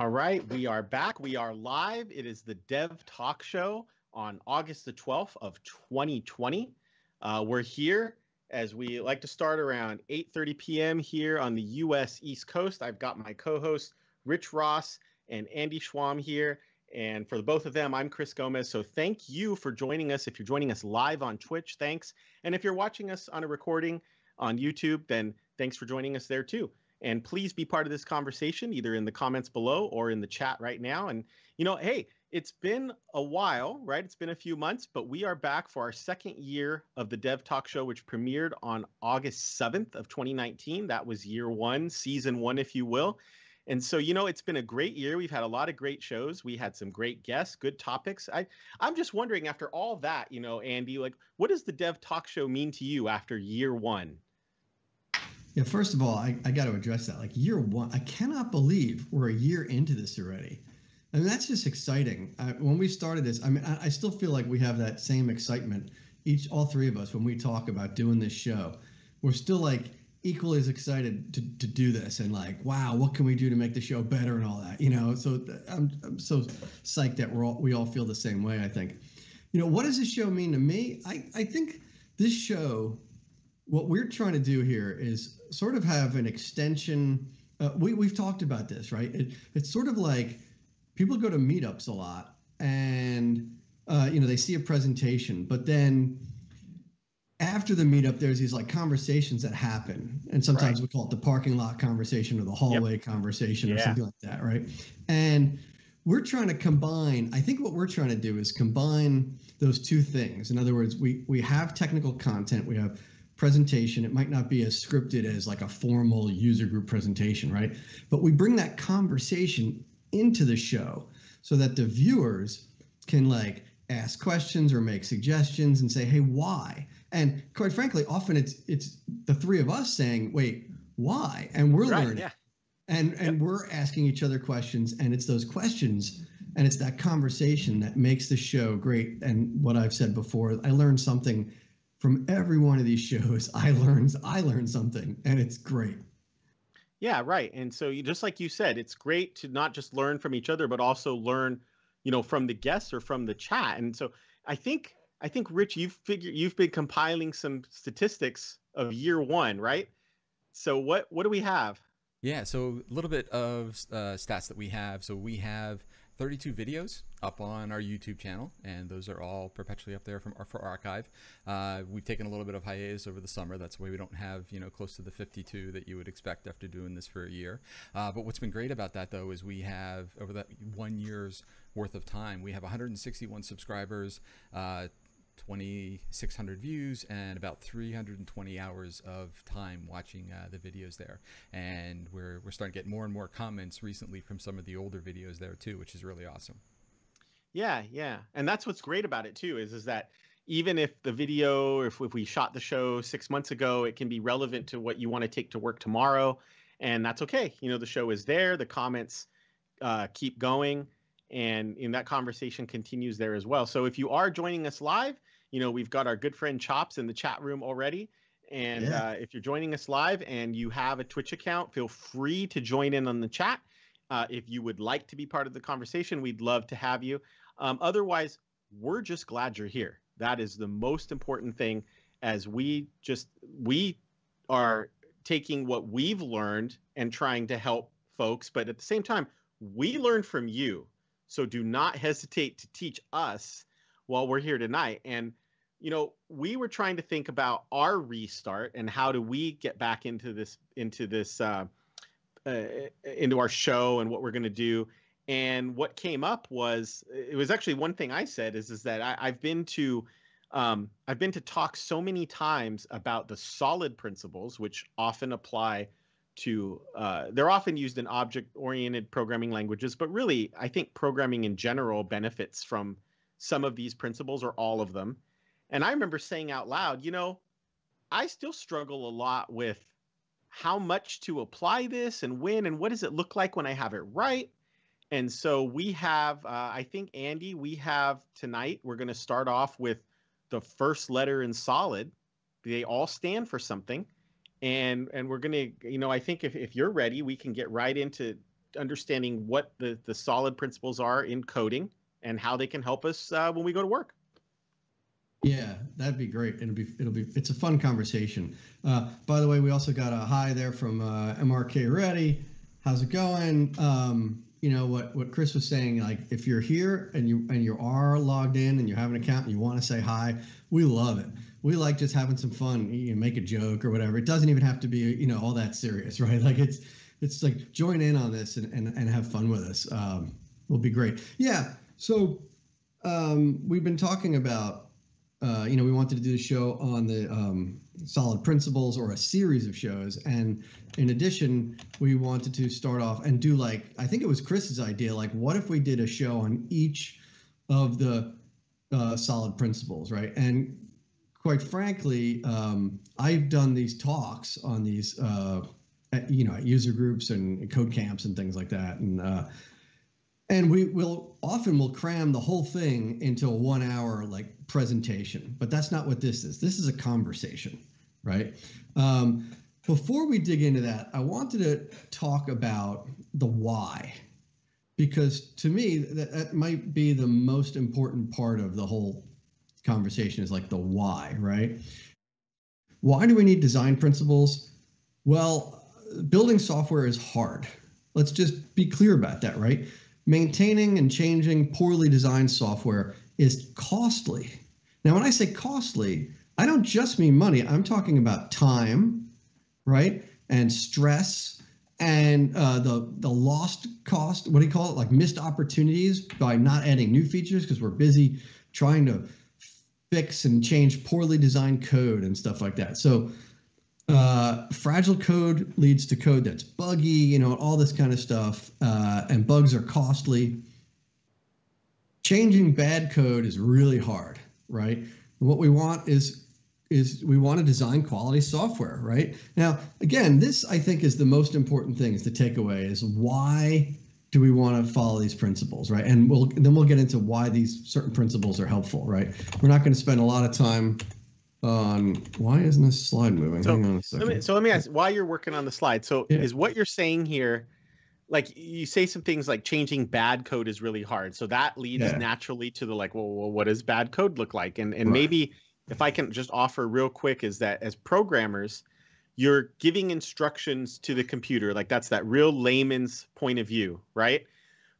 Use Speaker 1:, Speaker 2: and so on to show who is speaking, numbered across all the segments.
Speaker 1: All right, we are back. We are live. It is the Dev Talk Show on August the 12th of 2020. Uh, we're here as we like to start around 8:30 p.m. here on the U.S. East Coast. I've got my co-hosts Rich Ross and Andy Schwam here, and for the both of them, I'm Chris Gomez. So thank you for joining us. If you're joining us live on Twitch, thanks, and if you're watching us on a recording on YouTube, then thanks for joining us there too. And please be part of this conversation, either in the comments below or in the chat right now. And, you know, hey, it's been a while, right? It's been a few months, but we are back for our second year of the Dev Talk Show, which premiered on August 7th of 2019. That was year one, season one, if you will. And so, you know, it's been a great year. We've had a lot of great shows. We had some great guests, good topics. I, I'm just wondering, after all that, you know, Andy, like, what does the Dev Talk Show mean to you after year one?
Speaker 2: Yeah, first of all, I, I got to address that. Like year one, I cannot believe we're a year into this already. I mean, that's just exciting. I, when we started this, I mean, I, I, still feel like we have that same excitement. Each, all three of us, when we talk about doing this show, we're still like equally as excited to, to do this and like, wow, what can we do to make the show better and all that, you know? So I'm, I'm so psyched that we're all, we all feel the same way. I think, you know, what does this show mean to me? I, I think this show what we're trying to do here is sort of have an extension. Uh, we, we've talked about this, right? It, it's sort of like people go to meetups a lot and, uh, you know, they see a presentation, but then after the meetup, there's these like conversations that happen. And sometimes right. we call it the parking lot conversation or the hallway yep. conversation yeah. or something like that, right? And we're trying to combine, I think what we're trying to do is combine those two things. In other words, we, we have technical content, we have presentation. It might not be as scripted as like a formal user group presentation, right? But we bring that conversation into the show so that the viewers can like ask questions or make suggestions and say, "Hey, why?" And quite frankly, often it's it's the three of us saying, "Wait, why?" And we're right, learning. Yeah. And and yep. we're asking each other questions and it's those questions and it's that conversation that makes the show great. And what I've said before, I learned something from every one of these shows, I learned I learned something, and it's great.
Speaker 1: Yeah, right. And so, you, just like you said, it's great to not just learn from each other, but also learn, you know, from the guests or from the chat. And so, I think I think Rich, you've figured you've been compiling some statistics of year one, right? So what what do we have?
Speaker 3: Yeah, so a little bit of uh, stats that we have. So we have 32 videos up on our YouTube channel, and those are all perpetually up there from for archive. Uh, we've taken a little bit of hiatus over the summer. That's why we don't have you know close to the 52 that you would expect after doing this for a year. Uh, but what's been great about that though is we have over that one year's worth of time, we have 161 subscribers. Uh, 2,600 views and about 320 hours of time watching uh, the videos there. And we're, we're starting to get more and more comments recently from some of the older videos there too, which is really awesome.
Speaker 1: Yeah, yeah. And that's what's great about it too, is, is that even if the video, if, if we shot the show six months ago, it can be relevant to what you want to take to work tomorrow. And that's okay. You know, the show is there, the comments uh, keep going and in that conversation continues there as well. So if you are joining us live, you know we've got our good friend Chops in the chat room already. And yeah. uh, if you're joining us live and you have a Twitch account, feel free to join in on the chat. Uh, if you would like to be part of the conversation, we'd love to have you. Um, otherwise, we're just glad you're here. That is the most important thing. As we just we are taking what we've learned and trying to help folks, but at the same time, we learn from you. So do not hesitate to teach us while we're here tonight. And you know, we were trying to think about our restart and how do we get back into this into this uh, uh, into our show and what we're going to do. And what came up was it was actually one thing I said is is that I, I've been to um, I've been to talk so many times about the solid principles, which often apply to uh, they're often used in object oriented programming languages, but really I think programming in general benefits from some of these principles or all of them. And I remember saying out loud, you know, I still struggle a lot with how much to apply this and when and what does it look like when I have it right. And so we have, uh, I think, Andy, we have tonight, we're going to start off with the first letter in solid. They all stand for something. And and we're going to, you know, I think if, if you're ready, we can get right into understanding what the the solid principles are in coding and how they can help us uh, when we go to work.
Speaker 2: Yeah, that'd be great. It'll be it'll be it's a fun conversation. Uh, by the way, we also got a hi there from uh, MRK Ready. How's it going? Um, you know what what Chris was saying. Like if you're here and you and you are logged in and you have an account and you want to say hi, we love it. We like just having some fun. You know, make a joke or whatever. It doesn't even have to be you know all that serious, right? Like it's it's like join in on this and and, and have fun with us. Um, will be great. Yeah. So um, we've been talking about uh, you know, we wanted to do a show on the um, solid principles or a series of shows. And in addition, we wanted to start off and do like, I think it was Chris's idea, like, what if we did a show on each of the uh, solid principles, right? And quite frankly, um, I've done these talks on these, uh, at, you know, at user groups and code camps and things like that. And, uh, and we will often will cram the whole thing into a one hour like presentation but that's not what this is. This is a conversation right? Um, before we dig into that i wanted to talk about the why because to me that, that might be the most important part of the whole conversation is like the why right? Why do we need design principles? Well building software is hard. Let's just be clear about that right maintaining and changing poorly designed software is costly. Now, when I say costly, I don't just mean money. I'm talking about time, right? And stress and uh, the the lost cost. What do you call it? Like missed opportunities by not adding new features because we're busy trying to fix and change poorly designed code and stuff like that. So uh, fragile code leads to code that's buggy, you know, all this kind of stuff. Uh, and bugs are costly. Changing bad code is really hard, right? What we want is is we want to design quality software, right? Now, again, this I think is the most important thing is the takeaway is why do we want to follow these principles, right? And we'll then we'll get into why these certain principles are helpful, right? We're not going to spend a lot of time on why isn't this slide moving?
Speaker 1: So,
Speaker 2: Hang on a second.
Speaker 1: Let me, so let me ask, while you're working on the slide, so
Speaker 2: Yeah.
Speaker 1: is what you're saying here, like you say some things like changing bad code is really hard. So that leads
Speaker 2: Yeah.
Speaker 1: naturally to the like, well, well, what does bad code look like? And and
Speaker 2: Right.
Speaker 1: maybe if I can just offer real quick is that as programmers, you're giving instructions to the computer, like that's that real layman's point of view, right?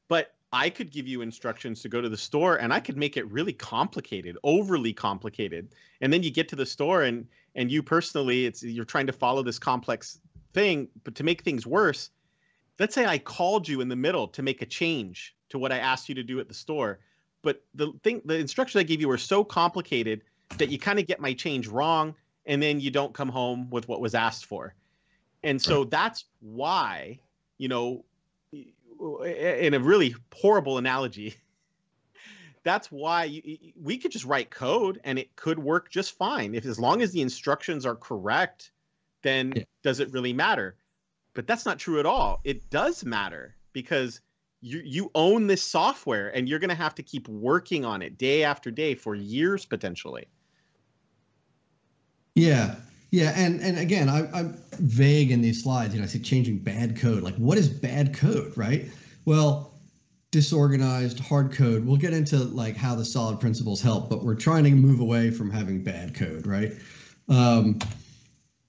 Speaker 1: But I could give you instructions to go to the store and I could make it really complicated, overly complicated. And then you get to the store and and you personally it's you're trying to follow this complex thing, but to make things worse, let's say I called you in the middle to make a change to what I asked you to do at the store, but the thing the instructions I gave you were so complicated that you kind of get my change wrong and then you don't come home with what was asked for. And so that's why, you know, in a really horrible analogy, that's why you, we could just write code and it could work just fine. If as long as the instructions are correct, then
Speaker 2: Yeah.
Speaker 1: does it really matter? But that's not true at all. It does matter because you you own this software and you're going to have to keep working on it day after day for years potentially.
Speaker 2: Yeah, yeah, and and again, I, I'm vague in these slides. You know, I say changing bad code. Like, what is bad code, right? Well, disorganized, hard code. We'll get into like how the solid principles help, but we're trying to move away from having bad code, right? Um,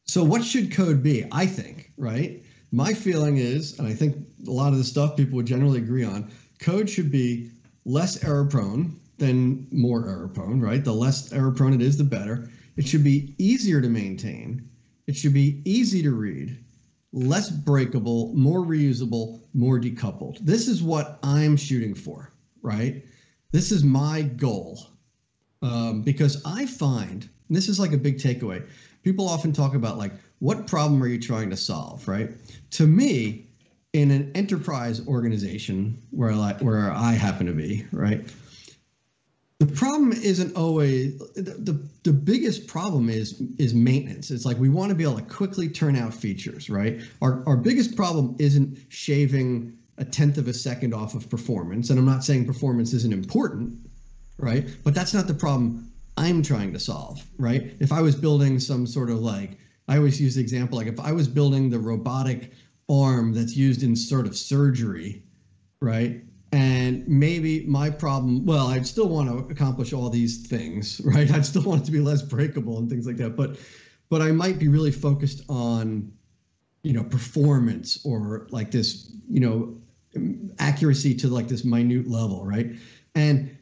Speaker 2: so, what should code be? I think, right? My feeling is, and I think a lot of the stuff people would generally agree on, code should be less error prone than more error prone, right? The less error prone it is, the better. It should be easier to maintain. It should be easy to read, less breakable, more reusable, more decoupled. This is what I'm shooting for, right? This is my goal. Um, because I find, this is like a big takeaway, people often talk about like, what problem are you trying to solve, right? To me, in an enterprise organization where I, where I happen to be, right? The problem isn't always the, the, the biggest problem is is maintenance. It's like we want to be able to quickly turn out features right? Our, our biggest problem isn't shaving a tenth of a second off of performance and i'm not saying performance isn't important right? But that's not the problem i'm trying to solve right? If i was building some sort of like i always use the example like if i was building the robotic arm that's used in sort of surgery, right? And maybe my problem, well, I'd still want to accomplish all these things, right? I'd still want it to be less breakable and things like that. But but I might be really focused on, you know, performance or like this, you know, accuracy to like this minute level, right? And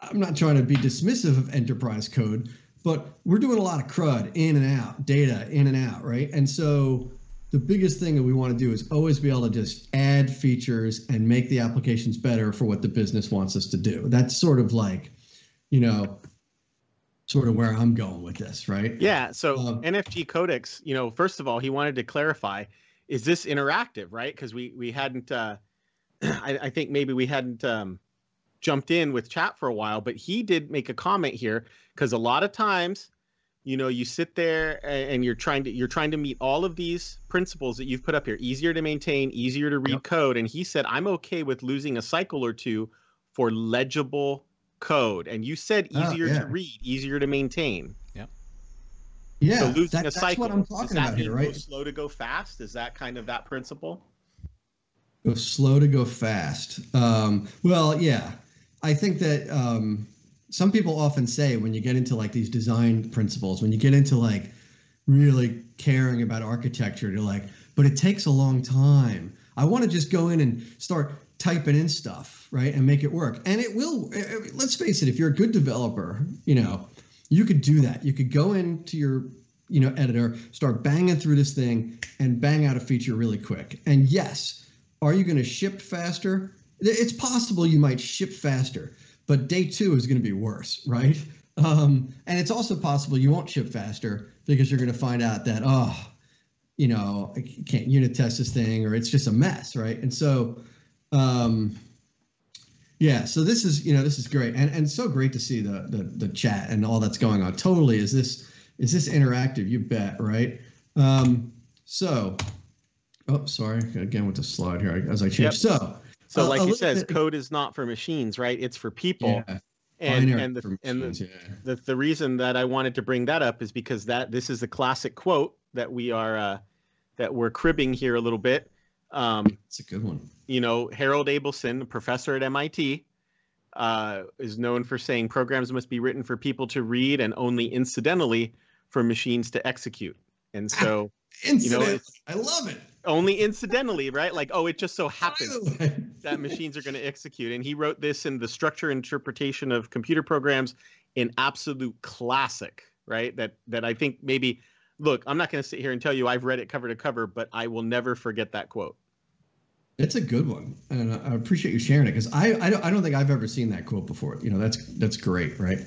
Speaker 2: I'm not trying to be dismissive of enterprise code, but we're doing a lot of CRUD in and out, data in and out, right? And so the biggest thing that we want to do is always be able to just add features and make the applications better for what the business wants us to do. That's sort of like, you know, sort of where I'm going with this, right?
Speaker 1: Yeah. So um, NFG Codex, you know, first of all, he wanted to clarify, is this interactive, right? Because we we hadn't, uh, I, I, think maybe we hadn't um, jumped in with chat for a while, but he did make a comment here because a lot of times you know you sit there and you're trying to you're trying to meet all of these principles that you've put up here easier to maintain easier to read yep. code and he said i'm okay with losing a cycle or two for legible code. And you said oh, easier yeah. to read easier to maintain.
Speaker 3: Yep.
Speaker 2: Yeah so losing that, a cycle that's what i'm talking about here right?
Speaker 1: slow to go fast? Is that kind of that principle?
Speaker 2: Go slow to go fast. Um, well yeah i think that um, some people often say when you get into like these design principles, when you get into like really caring about architecture, you're like, but it takes a long time. I want to just go in and start typing in stuff, right, and make it work. And it will. Eh, eh, let's face it. If you're a good developer, you know, you could do that. You could go into your you know editor, start banging through this thing, and bang out a feature really quick. And yes, are you going to ship faster? It's possible you might ship faster but day two is going to be worse, right? Um, and it's also possible you won't ship faster because you're going to find out that oh, you know, I can't unit test this thing, or it's just a mess, right? And so, um, yeah, so this is you know this is great, and and so great to see the the the chat and all that's going on. Totally, is this is this interactive? You bet, right? Um, so, oh, sorry, again with the slide here as I change. Yep. So
Speaker 1: so, like he says, bit... code is not for machines, right? It's for people. Yeah. And and the, and the, yeah. the, the reason that I wanted to bring that up is because that this is a classic quote that we are uh, that we're cribbing here a little bit. Um,
Speaker 2: it's a good one.
Speaker 1: You know, Harold Abelson, a professor at MIT, uh, is known for saying programs must be written for people to read and only incidentally for machines to execute. And so,
Speaker 2: you know, I love it
Speaker 1: only incidentally, right? Like, oh, it just so happens that machines are going to execute. And he wrote this in the structure interpretation of computer programs, an absolute classic, right? That that I think maybe. Look, I'm not going to sit here and tell you I've read it cover to cover, but I will never forget that quote.
Speaker 2: It's a good one, and I appreciate you sharing it because I I don't, I don't think I've ever seen that quote before. You know, that's that's great, right?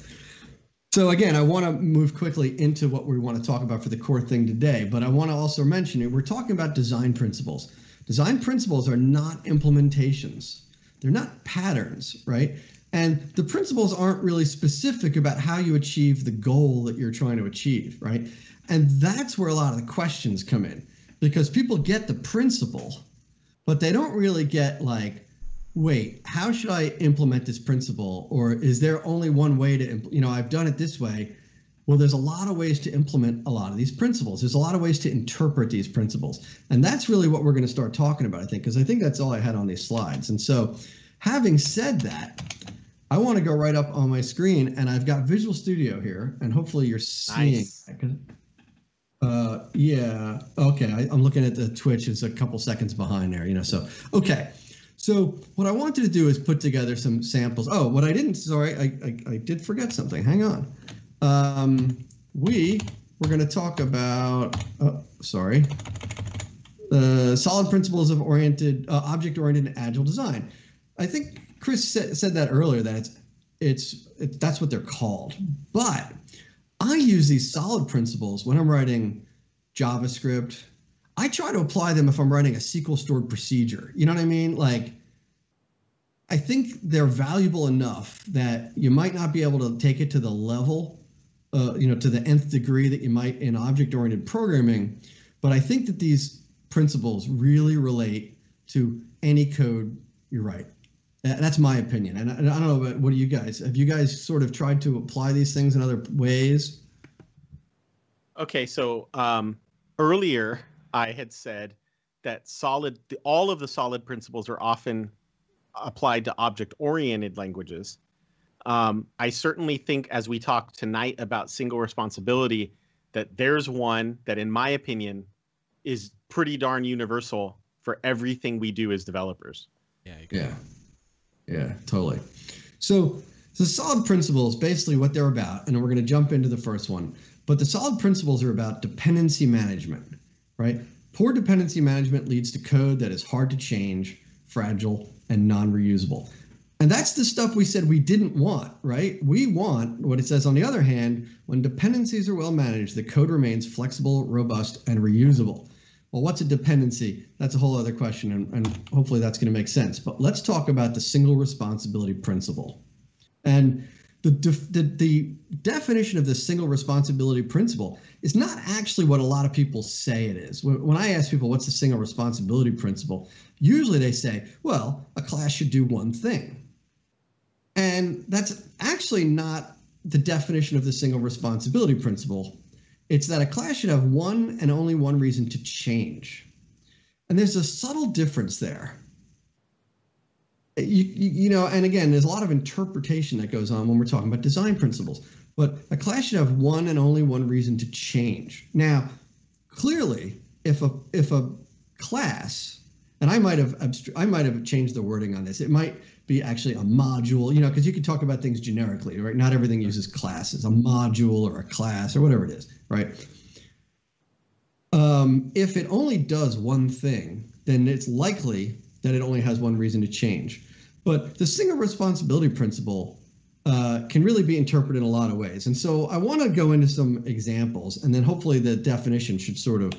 Speaker 2: So again, I want to move quickly into what we want to talk about for the core thing today, but I want to also mention it. We're talking about design principles. Design principles are not implementations. They're not patterns, right? And the principles aren't really specific about how you achieve the goal that you're trying to achieve, right? And that's where a lot of the questions come in because people get the principle, but they don't really get like wait, how should I implement this principle? Or is there only one way to, you know, I've done it this way. Well, there's a lot of ways to implement a lot of these principles. There's a lot of ways to interpret these principles. And that's really what we're going to start talking about, I think, because I think that's all I had on these slides. And so, having said that, I want to go right up on my screen and I've got Visual Studio here, and hopefully you're seeing nice. Uh, yeah. Okay. I, am looking at the Twitch. It's a couple seconds behind there, you know. So, okay. So what I wanted to do is put together some samples. Oh, what I didn't, sorry, I, I, I did forget something. Hang on. Um, we we're going to talk about, oh, sorry, the solid principles of oriented, uh, object-oriented agile design. I think Chris said, said that earlier that it's, it's, it's that's what they're called. But I use these solid principles when I'm writing JavaScript, I try to apply them if I'm writing a SQL stored procedure. You know what I mean? Like, I think they're valuable enough that you might not be able to take it to the level, uh, you know, to the nth degree that you might in object oriented programming. But I think that these principles really relate to any code you write. That's my opinion. And I, don't know, but what do you guys, have you guys sort of tried to apply these things in other ways?
Speaker 1: Okay. So um, earlier, I had said that solid all of the solid principles are often applied to object oriented languages. Um, I certainly think, as we talk tonight about single responsibility, that there's one that, in my opinion, is pretty darn universal for everything we do as developers.
Speaker 3: Yeah.
Speaker 2: Yeah. Yeah, totally. So the solid principles, basically what they're about, and we're going to jump into the first one. But the solid principles are about dependency management, right? Poor dependency management leads to code that is hard to change, fragile, and non-reusable. And that's the stuff we said we didn't want, right? We want what it says on the other hand, when dependencies are well managed, the code remains flexible, robust, and reusable. Well, what's a dependency? That's a whole other question, and, and hopefully that's going to make sense. But let's talk about the single responsibility principle. And the, the, the definition of the single responsibility principle is not actually what a lot of people say it is. When, when I ask people what's the single responsibility principle, usually they say, well, a class should do one thing. And that's actually not the definition of the single responsibility principle. It's that a class should have one and only one reason to change. And there's a subtle difference there. You, you, know, and again, there's a lot of interpretation that goes on when we're talking about design principles. But a class should have one and only one reason to change. Now, clearly, if a if a class, and I might have I might have changed the wording on this. It might be actually a module, you know, because you can talk about things generically, right? Not everything uses classes, a module or a class or whatever it is, right? Um, if it only does one thing, then it's likely that it only has one reason to change. But the single responsibility principle uh, can really be interpreted in a lot of ways. And so I want to go into some examples, and then hopefully the definition should sort of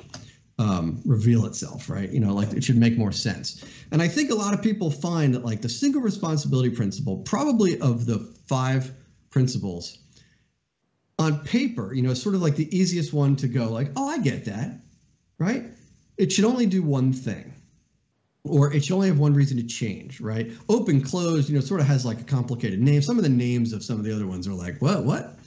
Speaker 2: um, reveal itself, right? You know, like it should make more sense. And I think a lot of people find that like the single responsibility principle, probably of the five principles on paper, you know, sort of like the easiest one to go like, oh, I get that, right? It should only do one thing or it should only have one reason to change, right? Open, closed, you know, sort of has like a complicated name. Some of the names of some of the other ones are like, what, what?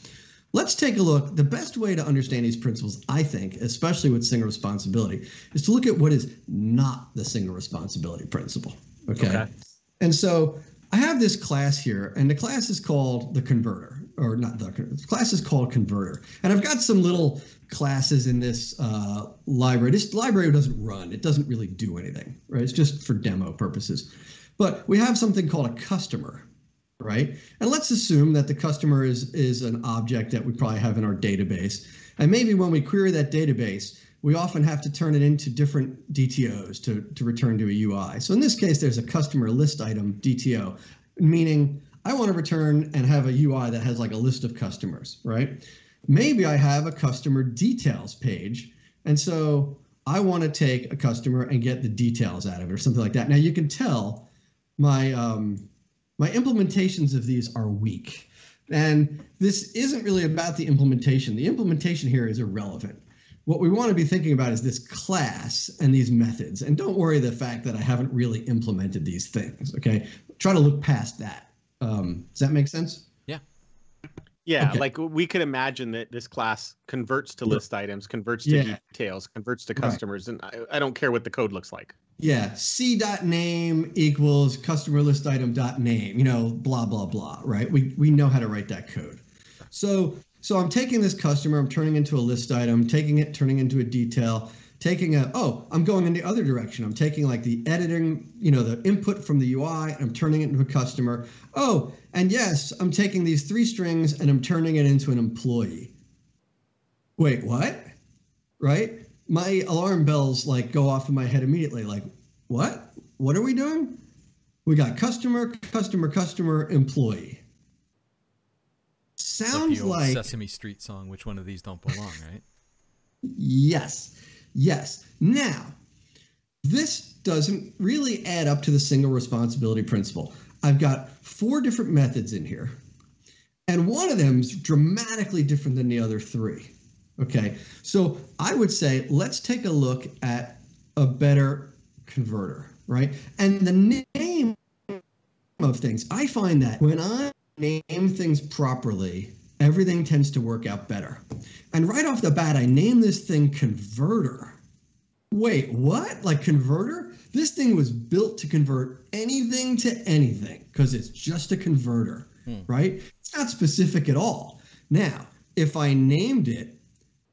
Speaker 2: Let's take a look. The best way to understand these principles, I think, especially with single responsibility, is to look at what is not the single responsibility principle. Okay. okay. And so I have this class here, and the class is called the converter, or not the, the class is called converter. And I've got some little classes in this uh, library. This library doesn't run, it doesn't really do anything, right? It's just for demo purposes. But we have something called a customer right? And let's assume that the customer is, is an object that we probably have in our database. And maybe when we query that database, we often have to turn it into different DTOs to, to return to a UI. So in this case, there's a customer list item DTO, meaning I want to return and have a UI that has like a list of customers, right? Maybe I have a customer details page. And so I want to take a customer and get the details out of it or something like that. Now you can tell my um, my implementations of these are weak. And this isn't really about the implementation. The implementation here is irrelevant. What we want to be thinking about is this class and these methods. And don't worry the fact that I haven't really implemented these things. Okay. Try to look past that. Um, does that make sense?
Speaker 3: Yeah.
Speaker 1: Okay. Like we could imagine that this class converts to list items, converts to yeah. details, converts to customers. Right. And I, I don't care what the code looks like.
Speaker 2: Yeah, c dot name equals customer list item dot name. You know, blah blah blah. Right? We we know how to write that code. So so I'm taking this customer, I'm turning into a list item, taking it, turning into a detail, taking a oh, I'm going in the other direction. I'm taking like the editing, you know, the input from the UI, and I'm turning it into a customer. Oh, and yes, I'm taking these three strings and I'm turning it into an employee. Wait, what? Right? my alarm bells like go off in my head immediately. Like, what? What are we doing? We got customer, customer, customer, employee. Sounds like, like
Speaker 3: Sesame Street song. Which one of these don't belong, right?
Speaker 2: yes, yes. Now, this doesn't really add up to the single responsibility principle. I've got four different methods in here, and one of them is dramatically different than the other three. Okay, so I would say let's take a look at a better converter, right? And the name of things, I find that when I name things properly, everything tends to work out better. And right off the bat, I name this thing converter. wait, what? Like converter? This thing was built to convert anything to anything because it's just a converter, hmm. right? It's not specific at all. Now, if I named it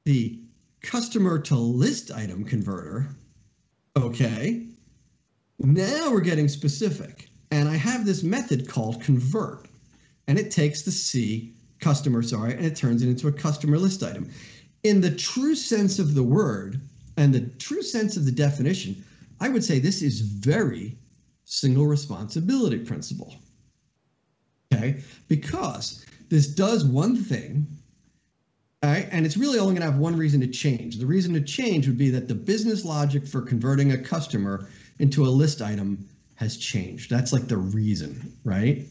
Speaker 2: the customer to list item converter, okay, now we're getting specific. And I have this method called convert, and it takes the C customer, sorry, and it turns it into a customer list item. In the true sense of the word and the true sense of the definition, I would say this is very single responsibility principle. Okay, because this does one thing, all right, and it's really only going to have one reason to change. The reason to change would be that the business logic for converting a customer into a list item has changed. That's like the reason, right?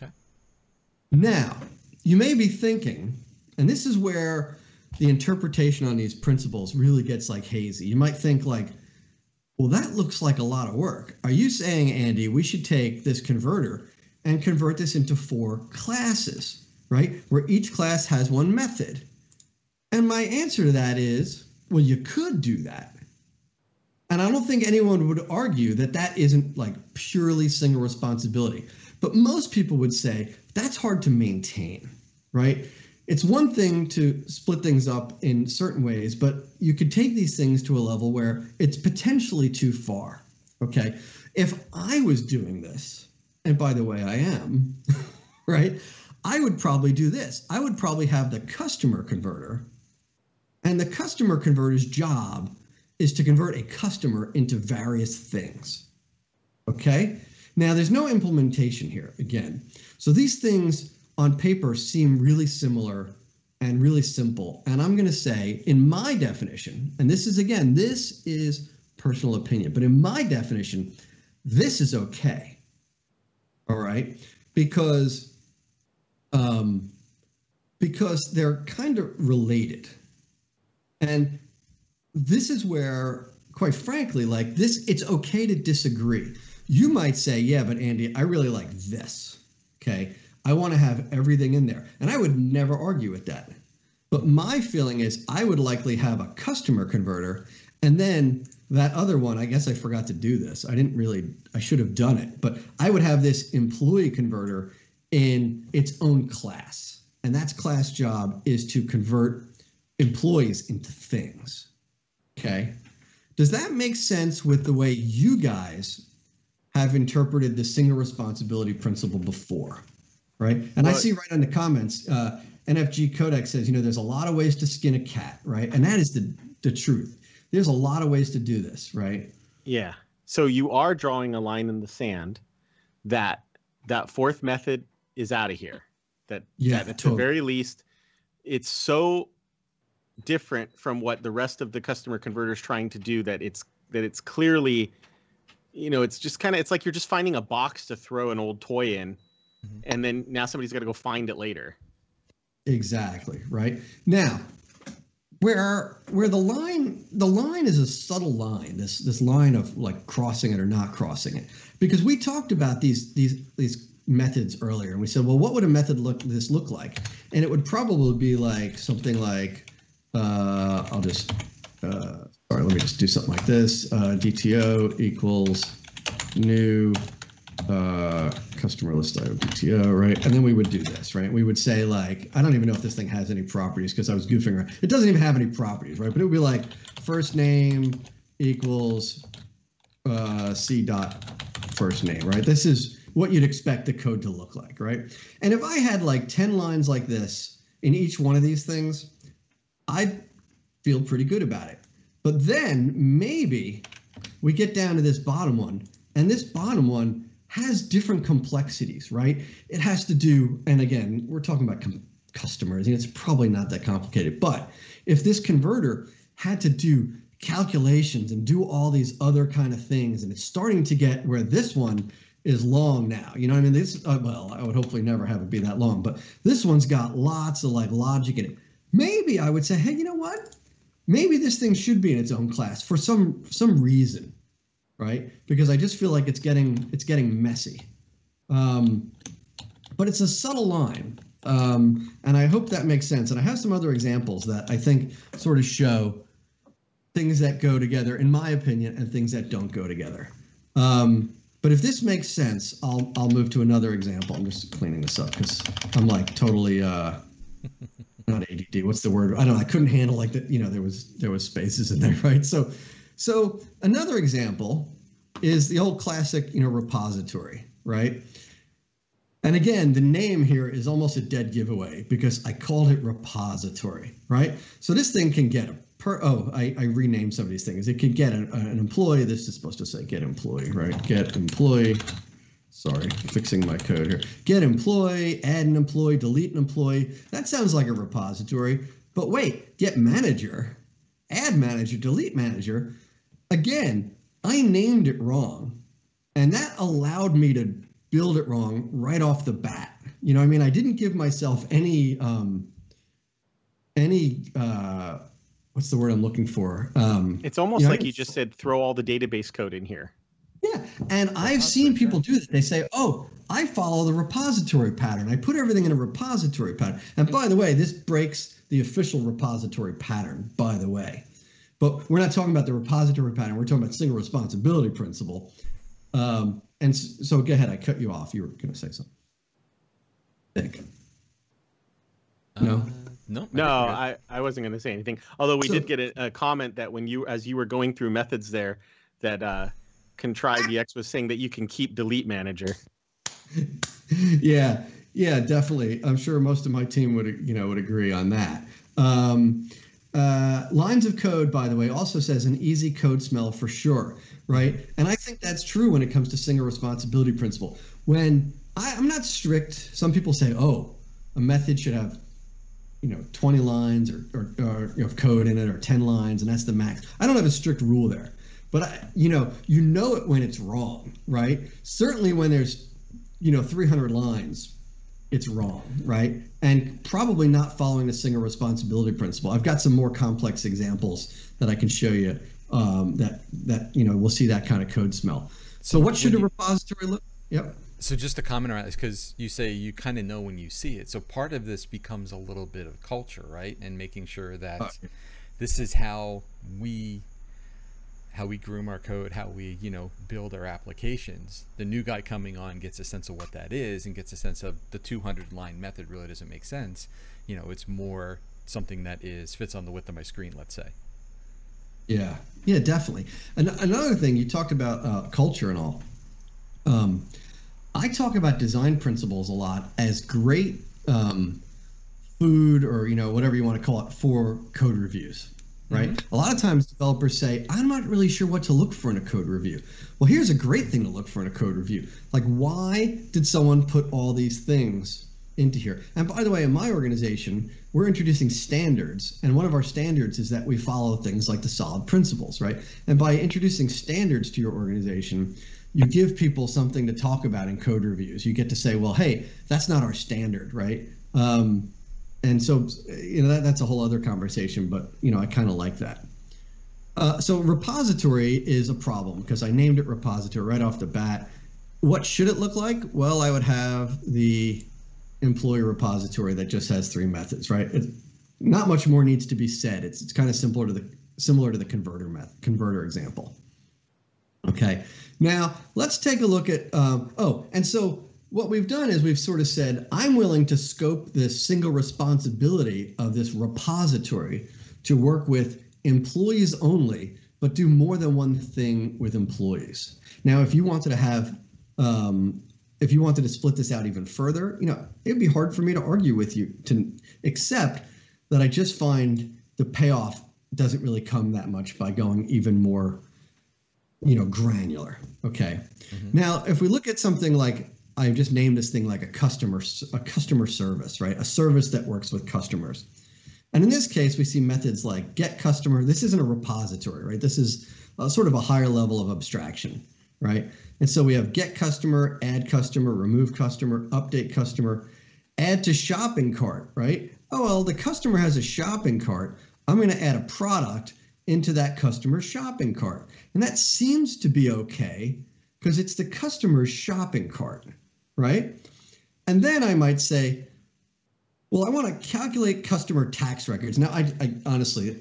Speaker 3: Okay.
Speaker 2: Now, you may be thinking, and this is where the interpretation on these principles really gets like hazy. You might think like, well, that looks like a lot of work. Are you saying, Andy, we should take this converter and convert this into four classes, right? Where each class has one method. And my answer to that is, well, you could do that. And I don't think anyone would argue that that isn't like purely single responsibility. But most people would say that's hard to maintain right? It's one thing to split things up in certain ways, but you could take these things to a level where it's potentially too far. Okay. If I was doing this, and by the way, I am, right? I would probably do this. I would probably have the customer converter, and the customer converter's job is to convert a customer into various things. Okay? Now, there's no implementation here again. So these things on paper seem really similar and really simple. And I'm going to say, in my definition, and this is again, this is personal opinion, but in my definition, this is okay. All right, because um, because they're kind of related, and this is where, quite frankly, like this, it's okay to disagree. You might say, yeah, but Andy, I really like this. Okay. I want to have everything in there. And I would never argue with that. But my feeling is I would likely have a customer converter and then that other one, I guess I forgot to do this. I didn't really, I should have done it, but I would have this employee converter in its own class. And that's class job is to convert employees into things. Okay. Does that make sense with the way you guys have interpreted the single responsibility principle before? right? And well, I see right on the comments, uh, NFG Codex says, you know, there's a lot of ways to skin a cat, right? And that is the the truth. There's a lot of ways to do this, right?
Speaker 1: Yeah. So you are drawing a line in the sand that that fourth method is out of here. That, yeah, that at totally. the very least, it's so different from what the rest of the customer converter is trying to do that it's that it's clearly you know it's just kind of it's like you're just finding a box to throw an old toy in mm-hmm. and then now somebody's got to go find it later.
Speaker 2: Exactly right now, where where the line the line is a subtle line this this line of like crossing it or not crossing it because we talked about these these these methods earlier and we said well what would a method look this look like and it would probably be like something like uh, I'll just uh, sorry let me just do something like this uh, DTO equals new uh, customer list IODTO, right? And then we would do this, right? We would say like, I don't even know if this thing has any properties because I was goofing around. It doesn't even have any properties, right? But it would be like first name equals uh, C dot first name, right? This is what you'd expect the code to look like, right? And if I had like 10 lines like this in each one of these things, I'd feel pretty good about it. But then maybe we get down to this bottom one, and this bottom one has different complexities, right? It has to do, and again, we're talking about com- customers, and it's probably not that complicated. But if this converter had to do calculations and do all these other kind of things, and it's starting to get where this one is long now. You know what I mean? This, uh, well, I would hopefully never have it be that long, but this one's got lots of like logic in it. Maybe I would say, hey, you know what? Maybe this thing should be in its own class for some some reason right? Because I just feel like it's getting it's getting messy. Um, but it's a subtle line, um, and I hope that makes sense. And I have some other examples that I think sort of show things that go together, in my opinion, and things that don't go together. Um, but if this makes sense, I'll I'll move to another example. I'm just cleaning this up because I'm like totally uh, not ADD. What's the word? I don't know. I couldn't handle like that. You know, there was there was spaces in there, right? So, so another example is the old classic, you know, repository, right? And again, the name here is almost a dead giveaway because I called it repository, right? So this thing can get a per, oh, I, I renamed some of these things. It can get an, an employee. This is supposed to say get employee, right? Get employee. Sorry, fixing my code here. Get employee, add an employee, delete an employee. That sounds like a repository. But wait, get manager, add manager, delete manager. Again, I named it wrong. And that allowed me to build it wrong right off the bat. You know, I mean, I didn't give myself any um, any uh, what's the word I'm looking for? Um,
Speaker 1: It's almost
Speaker 2: you know,
Speaker 1: like you just said throw all the database code in here.
Speaker 2: Yeah, and I've seen people do that. They say, "Oh, I follow the repository pattern. I put everything in a repository pattern." And by the way, this breaks the official repository pattern. By the way, but we're not talking about the repository pattern. We're talking about single responsibility principle. Um, and so, go ahead. I cut you off. You were going to say something. Think. No?
Speaker 3: Uh, no. I
Speaker 1: No,
Speaker 3: we're.
Speaker 1: I, I wasn't going to say anything. Although we
Speaker 2: So-
Speaker 1: did get a, a comment that when you, as you were going through methods there, that uh, Contrive EX was saying that you can keep delete manager.
Speaker 2: yeah, yeah, definitely. I'm sure most of my team would, you know, would agree on that. Um, uh, lines of code, by the way, also says an easy code smell for sure, right? And I think that's true when it comes to single responsibility principle. When I, I'm not strict, some people say, oh, a method should have, you know, 20 lines or, or, or you know, code in it or 10 lines, and that's the max. I don't have a strict rule there. But I, you know, you know it when it's wrong, right? Certainly when there's, you know, 300 lines, it's wrong, right? And probably not following the single responsibility principle. I've got some more complex examples that I can show you um, that that you know we'll see that kind of code smell. So,
Speaker 3: So
Speaker 2: what should a repository look? Yep.
Speaker 3: So just a comment around this because you say you kind of know when you see it. So part of this becomes a little bit of culture, right? And making sure that this is how we how we groom our code, how we, you know, build our applications. The new guy coming on gets a sense of what that is and gets a sense of the 200 line method really doesn't make sense. You know, it's more something that is fits on the width of my screen, let's say.
Speaker 2: Yeah, yeah, definitely. And another thing you talked about uh, culture and all. Um, I talk about design principles a lot as great um, food or you know whatever you want to call it for code reviews, right? A lot of times developers say, "I'm not really sure what to look for in a code review." Well, here's a great thing to look for in a code review. Like, why did someone put all these things into here. And by the way, in my organization, we're introducing standards, and one of our standards is that we follow things like the solid principles, right? And by introducing standards to your organization, you give people something to talk about in code reviews. You get to say, well, hey, that's not our standard, right? Um, and so, you know, that, that's a whole other conversation, but, you know, I kind of like that. Uh, so repository is a problem because I named it repository right off the bat. What should it look like? Well, I would have the employee repository that just has three methods, right? It, not much more needs to be said. It's, it's kind of similar to the similar to the converter method, converter example. Okay, now let's take a look at. Um, oh, and so what we've done is we've sort of said I'm willing to scope this single responsibility of this repository to work with employees only, but do more than one thing with employees. Now, if you wanted to have um, if you wanted to split this out even further, you know, it'd be hard for me to argue with you to accept that I just find the payoff doesn't really come that much by going even more, you know, granular. Okay. Now, if we look at something like I just named this thing like a customer a customer service, right? A service that works with customers. And in this case, we see methods like get customer. This isn't a repository, right? This is a, sort of a higher level of abstraction, right? And so we have get customer, add customer, remove customer, update customer, add to shopping cart, right? Oh, well, the customer has a shopping cart. I'm going to add a product into that customer's shopping cart. And that seems to be okay because it's the customer's shopping cart, right? And then I might say, well, I want to calculate customer tax records. Now, I, I honestly, I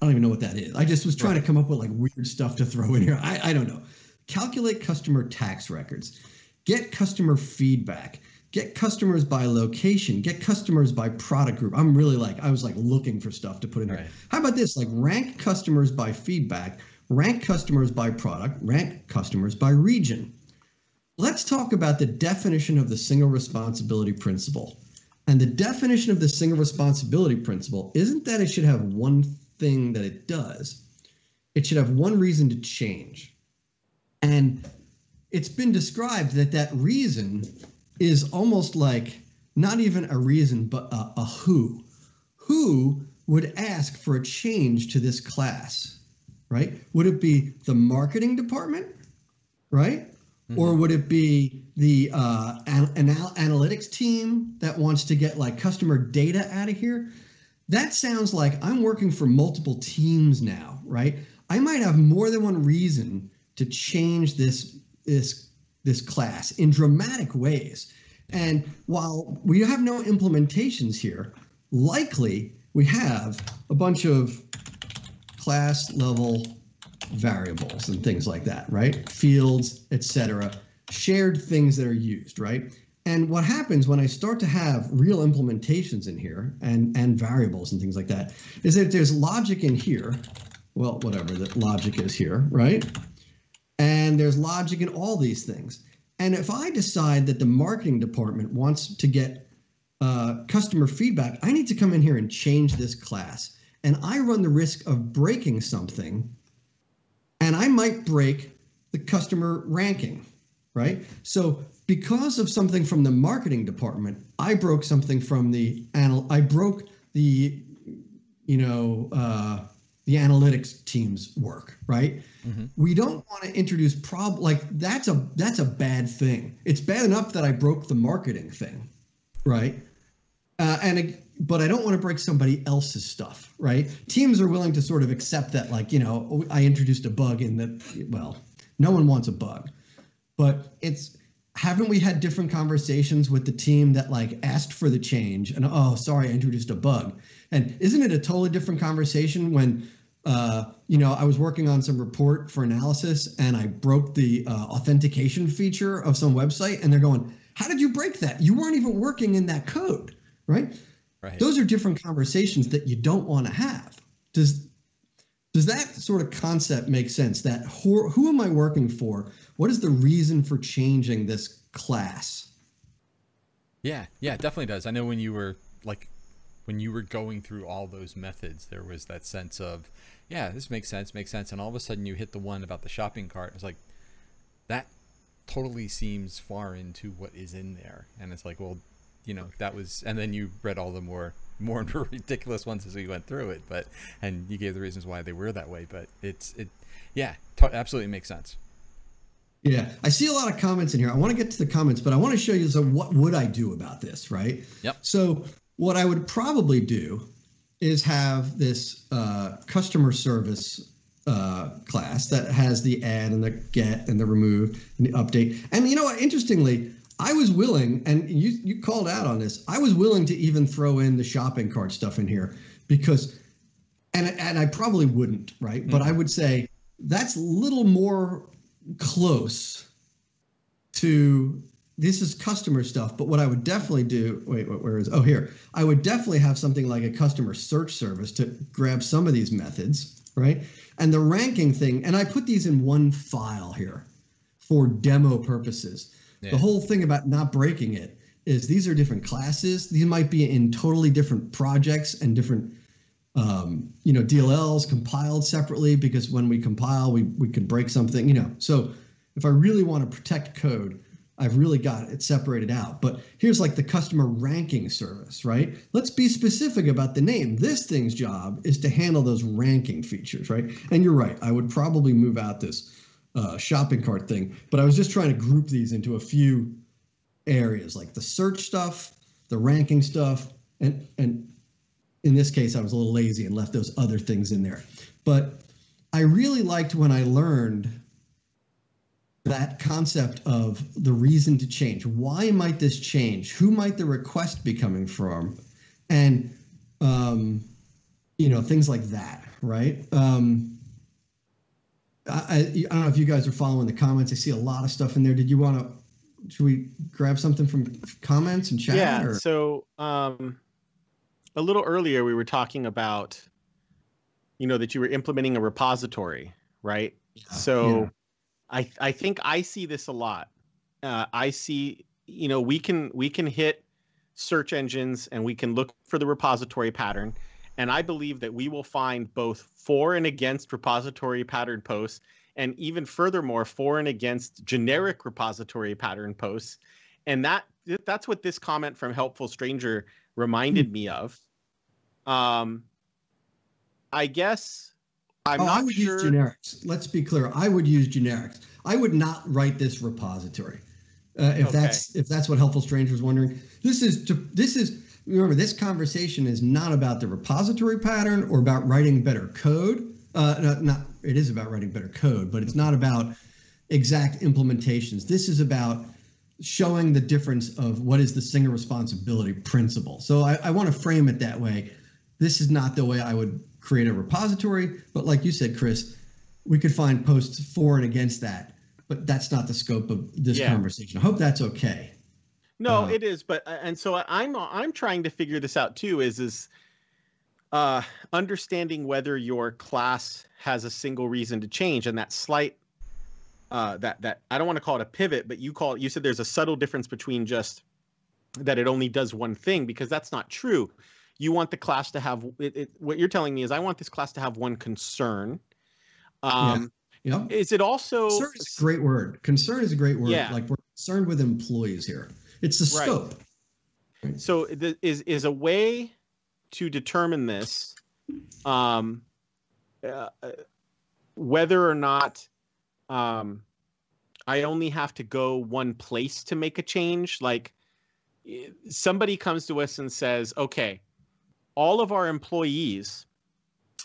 Speaker 2: don't even know what that is. I just was trying right. to come up with like weird stuff to throw in here. I, I don't know. Calculate customer tax records. Get customer feedback. Get customers by location. Get customers by product group. I'm really like, I was like looking for stuff to put in there. Right. How about this? Like rank customers by feedback, rank customers by product, rank customers by region. Let's talk about the definition of the single responsibility principle. And the definition of the single responsibility principle isn't that it should have one thing that it does, it should have one reason to change. And it's been described that that reason is almost like not even a reason, but a, a who. Who would ask for a change to this class, right? Would it be the marketing department, right? Mm-hmm. Or would it be the uh, anal- analytics team that wants to get like customer data out of here? That sounds like I'm working for multiple teams now, right? I might have more than one reason to change this this this class in dramatic ways. And while we have no implementations here, likely we have a bunch of class level variables and things like that, right? Fields, etc. Shared things that are used, right? And what happens when I start to have real implementations in here and, and variables and things like that is that there's logic in here, well, whatever the logic is here, right? And there's logic in all these things. And if I decide that the marketing department wants to get uh, customer feedback, I need to come in here and change this class. And I run the risk of breaking something and I might break the customer ranking, right? So because of something from the marketing department, I broke something from the anal. I broke the, you know, uh, the analytics team's work, right? Mm-hmm. We don't want to introduce prob like that's a that's a bad thing. It's bad enough that I broke the marketing thing, right? Uh, and but I don't want to break somebody else's stuff, right? Teams are willing to sort of accept that, like, you know, I introduced a bug in that, well, no one wants a bug. But it's, haven't we had different conversations with the team that like asked for the change and, oh, sorry, I introduced a bug? And isn't it a totally different conversation when, uh, you know, I was working on some report for analysis and I broke the uh, authentication feature of some website and they're going, how did you break that? You weren't even working in that code, right? Right. Those are different conversations that you don't want to have. Does does that sort of concept make sense? That who, who am I working for? What is the reason for changing this class?
Speaker 3: Yeah, yeah, it definitely does. I know when you were like when you were going through all those methods, there was that sense of, yeah, this makes sense, makes sense, and all of a sudden you hit the one about the shopping cart. It's like that totally seems far into what is in there, and it's like, well, you know that was and then you read all the more more and more ridiculous ones as we went through it but and you gave the reasons why they were that way but it's it yeah t- absolutely makes sense.
Speaker 2: Yeah i see a lot of comments in here. I want to get to the comments but i want to show you so what would i do about this right?
Speaker 3: Yep.
Speaker 2: So what i would probably do is have this uh, customer service uh, class that has the add and the get and the remove and the update. And you know what? Interestingly I was willing, and you you called out on this. I was willing to even throw in the shopping cart stuff in here because, and and I probably wouldn't, right? Mm-hmm. But I would say that's a little more close to this is customer stuff. But what I would definitely do, wait, where is? Oh, here. I would definitely have something like a customer search service to grab some of these methods, right? And the ranking thing, and I put these in one file here for demo purposes yeah. The whole thing about not breaking it is these are different classes. These might be in totally different projects and different um, you know DLLs compiled separately because when we compile, we we can break something. You know, so if I really want to protect code, I've really got it separated out. But here's like the customer ranking service, right? Let's be specific about the name. This thing's job is to handle those ranking features, right? And you're right. I would probably move out this uh, shopping cart thing, but I was just trying to group these into a few areas, like the search stuff, the ranking stuff, and and in this case, I was a little lazy and left those other things in there. But I really liked when I learned that concept of the reason to change. Why might this change? Who might the request be coming from? And um, you know things like that, right? Um, I, I, don't know if you guys are following the comments. I see a lot of stuff in there. Did you want to? Should we grab something from comments and chat?
Speaker 1: Yeah.
Speaker 2: or-
Speaker 1: So, um, a little earlier we were talking about, you know, that you were implementing a repository, right? So,
Speaker 2: yeah.
Speaker 1: I I think I see this a lot. Uh, I see, you know, we can we can hit search engines and we can look for the repository pattern, and I believe that we will find both for and against repository pattern posts, and even furthermore for and against generic repository pattern posts, and that that's what this comment from helpful stranger reminded me of. Um, I guess I'm
Speaker 2: Oh, I
Speaker 1: not
Speaker 2: would
Speaker 1: sure.
Speaker 2: use generics. Let's be clear. I would use generics. I would not write this repository. Uh, if
Speaker 1: Okay.
Speaker 2: that's if that's what helpful stranger was wondering, this is to, this is remember this conversation is not about the repository pattern or about writing better code. Uh, not, not it is about writing better code, but it's not about exact implementations. This is about showing the difference of what is the single responsibility principle. So I, I want to frame it that way. This is not the way I would create a repository, but like you said, Chris, we could find posts for and against that, but that's not the scope of this
Speaker 1: Yeah.
Speaker 2: conversation. I hope that's okay.
Speaker 1: No,
Speaker 2: Uh,
Speaker 1: it is, but uh, and so I'm I'm trying to figure this out too. Is is uh, understanding whether your class has a single reason to change, and that slight uh, that that I don't want to call it a pivot, but you call it. You said there's a subtle difference between just that it only does one thing because that's not true. You want the class to have it, it, what you're telling me is I want this class to have one concern. Um,
Speaker 2: You know,
Speaker 1: Is it also
Speaker 2: concern is a great word. Concern is a great word.
Speaker 1: Yeah.
Speaker 2: Like we're concerned with employees here. It's the
Speaker 1: Right.
Speaker 2: scope.
Speaker 1: so the, is is a way to determine this um uh, whether or not um i only have to go one place to make a change like somebody comes to us and says okay all of our employees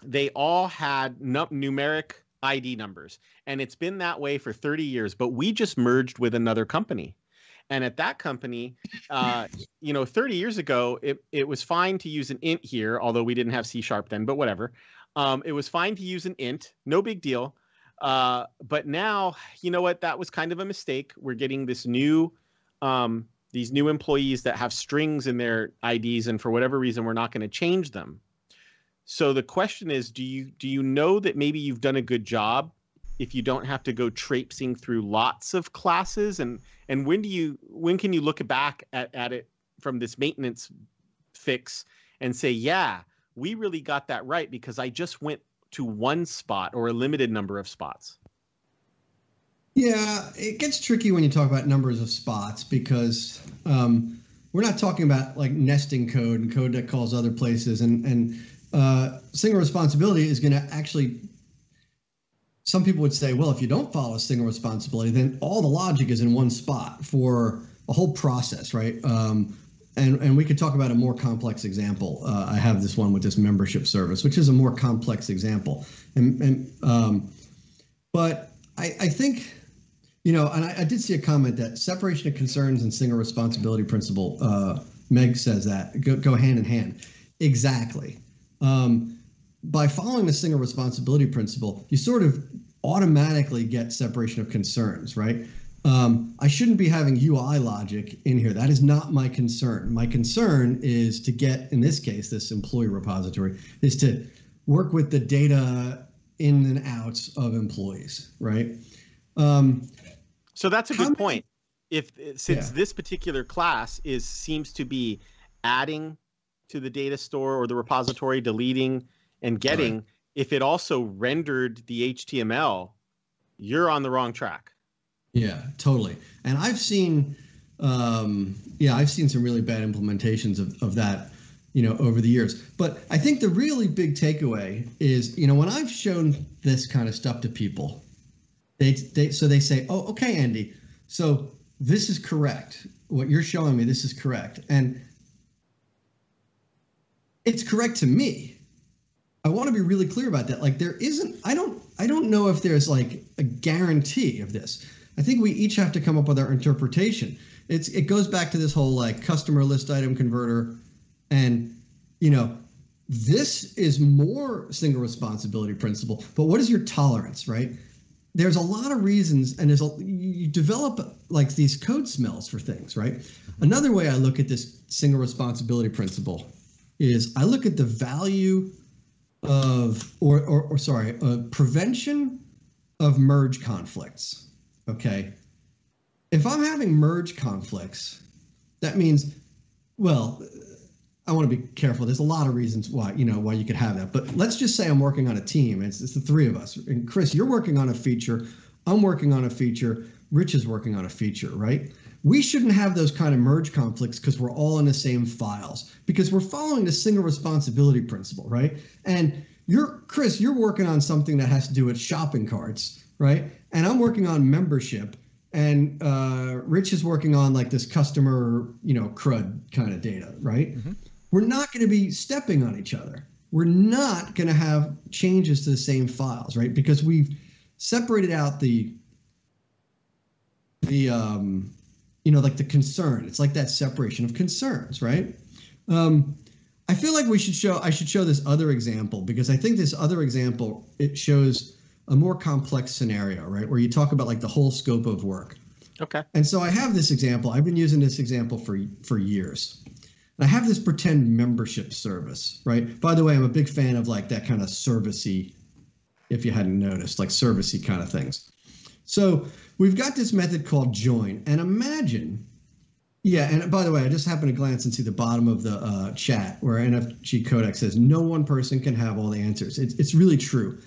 Speaker 1: they all had nu- numeric id numbers. And it's been that way for 30 years but we just merged with another company. And at that company uh, you know 30 years ago it, it was fine to use an int here although we didn't have c sharp then but whatever. Um, it was fine to use an int no big deal. Uh, but now you know what? That was kind of a mistake. We're getting this new um, these new employees that have strings in their ids and for whatever reason we're not going to change them so the question is do you do you know that maybe you've done a good job if you don't have to go traipsing through lots of classes and and when do you when can you look back at, at it from this maintenance fix and say yeah we really got that right because i just went to one spot or a limited number of spots
Speaker 2: Yeah, it gets tricky when you talk about numbers of spots because um, we're not talking about like nesting code and code that calls other places. And and uh, single responsibility is going to actually. Some people would say, well, if you don't follow single responsibility, then all the logic is in one spot for a whole process, right? Um, and and we could talk about a more complex example. Uh, I have this one with this membership service, which is a more complex example. And and um, but I, I think you know, and I, I did see a comment that separation of concerns and single responsibility principle. Uh, Meg says that go, go hand in hand. Exactly. Um, by following the single responsibility principle, you sort of automatically get separation of concerns, right? Um, I shouldn't be having UI logic in here. That is not my concern. My concern is to get, in this case, this employee repository, is to work with the data in and outs of employees, right? Um,
Speaker 1: so that's a good
Speaker 2: many-
Speaker 1: point if since
Speaker 2: Yeah.
Speaker 1: this particular class is seems to be adding to the data store or the repository deleting and getting if it also rendered the html you're on the wrong track
Speaker 2: Yeah, totally. And I've seen, um, yeah, I've seen some really bad implementations of, of that, you know, over the years. But I think the really big takeaway is, you know, when I've shown this kind of stuff to people, they, they so they say, oh, okay, Andy, so this is correct. What you're showing me, this is correct, and it's correct to me. I want to be really clear about that. Like there isn't I don't I don't know if there's like a guarantee of this. I think we each have to come up with our interpretation. It's it goes back to this whole like customer list item converter and you know this is more single responsibility principle, but what is your tolerance, right? There's a lot of reasons, and there's a you develop like these code smells for things, right? Another way I look at this single responsibility principle is I look at the value of, or, or, or sorry, uh, prevention of merge conflicts. Okay. If I'm having merge conflicts, that means, well, I want to be careful. There's a lot of reasons why, you know, why you could have that. But let's just say I'm working on a team. It's, it's the three of us. And Chris, you're working on a feature. I'm working on a feature. Rich is working on a feature, right? We shouldn't have those kind of merge conflicts because we're all in the same files because we're following the single responsibility principle, right? And you're Chris, you're working on something that has to do with shopping carts, right? And I'm working on membership and uh, Rich is working on like this customer, you know, crud kind of data, right? Mm-hmm. We're not going to be stepping on each other. We're not going to have changes to the same files, right? Because we've separated out the the um, you know, like the concern. It's like that separation of concerns, right? Um, I feel like we should show. I should show this other example because I think this other example it shows a more complex scenario, right? Where you talk about like the whole scope of work.
Speaker 1: Okay.
Speaker 2: And so I have this example. I've been using this example for for years. And I have this pretend membership service, right? By the way, I'm a big fan of like that kind of servicey, if you hadn't noticed, like servicey kind of things. So we've got this method called join. And imagine, yeah, and by the way, I just happened to glance and see the bottom of the uh, chat where NFG Codex says no one person can have all the answers. It's, it's really true.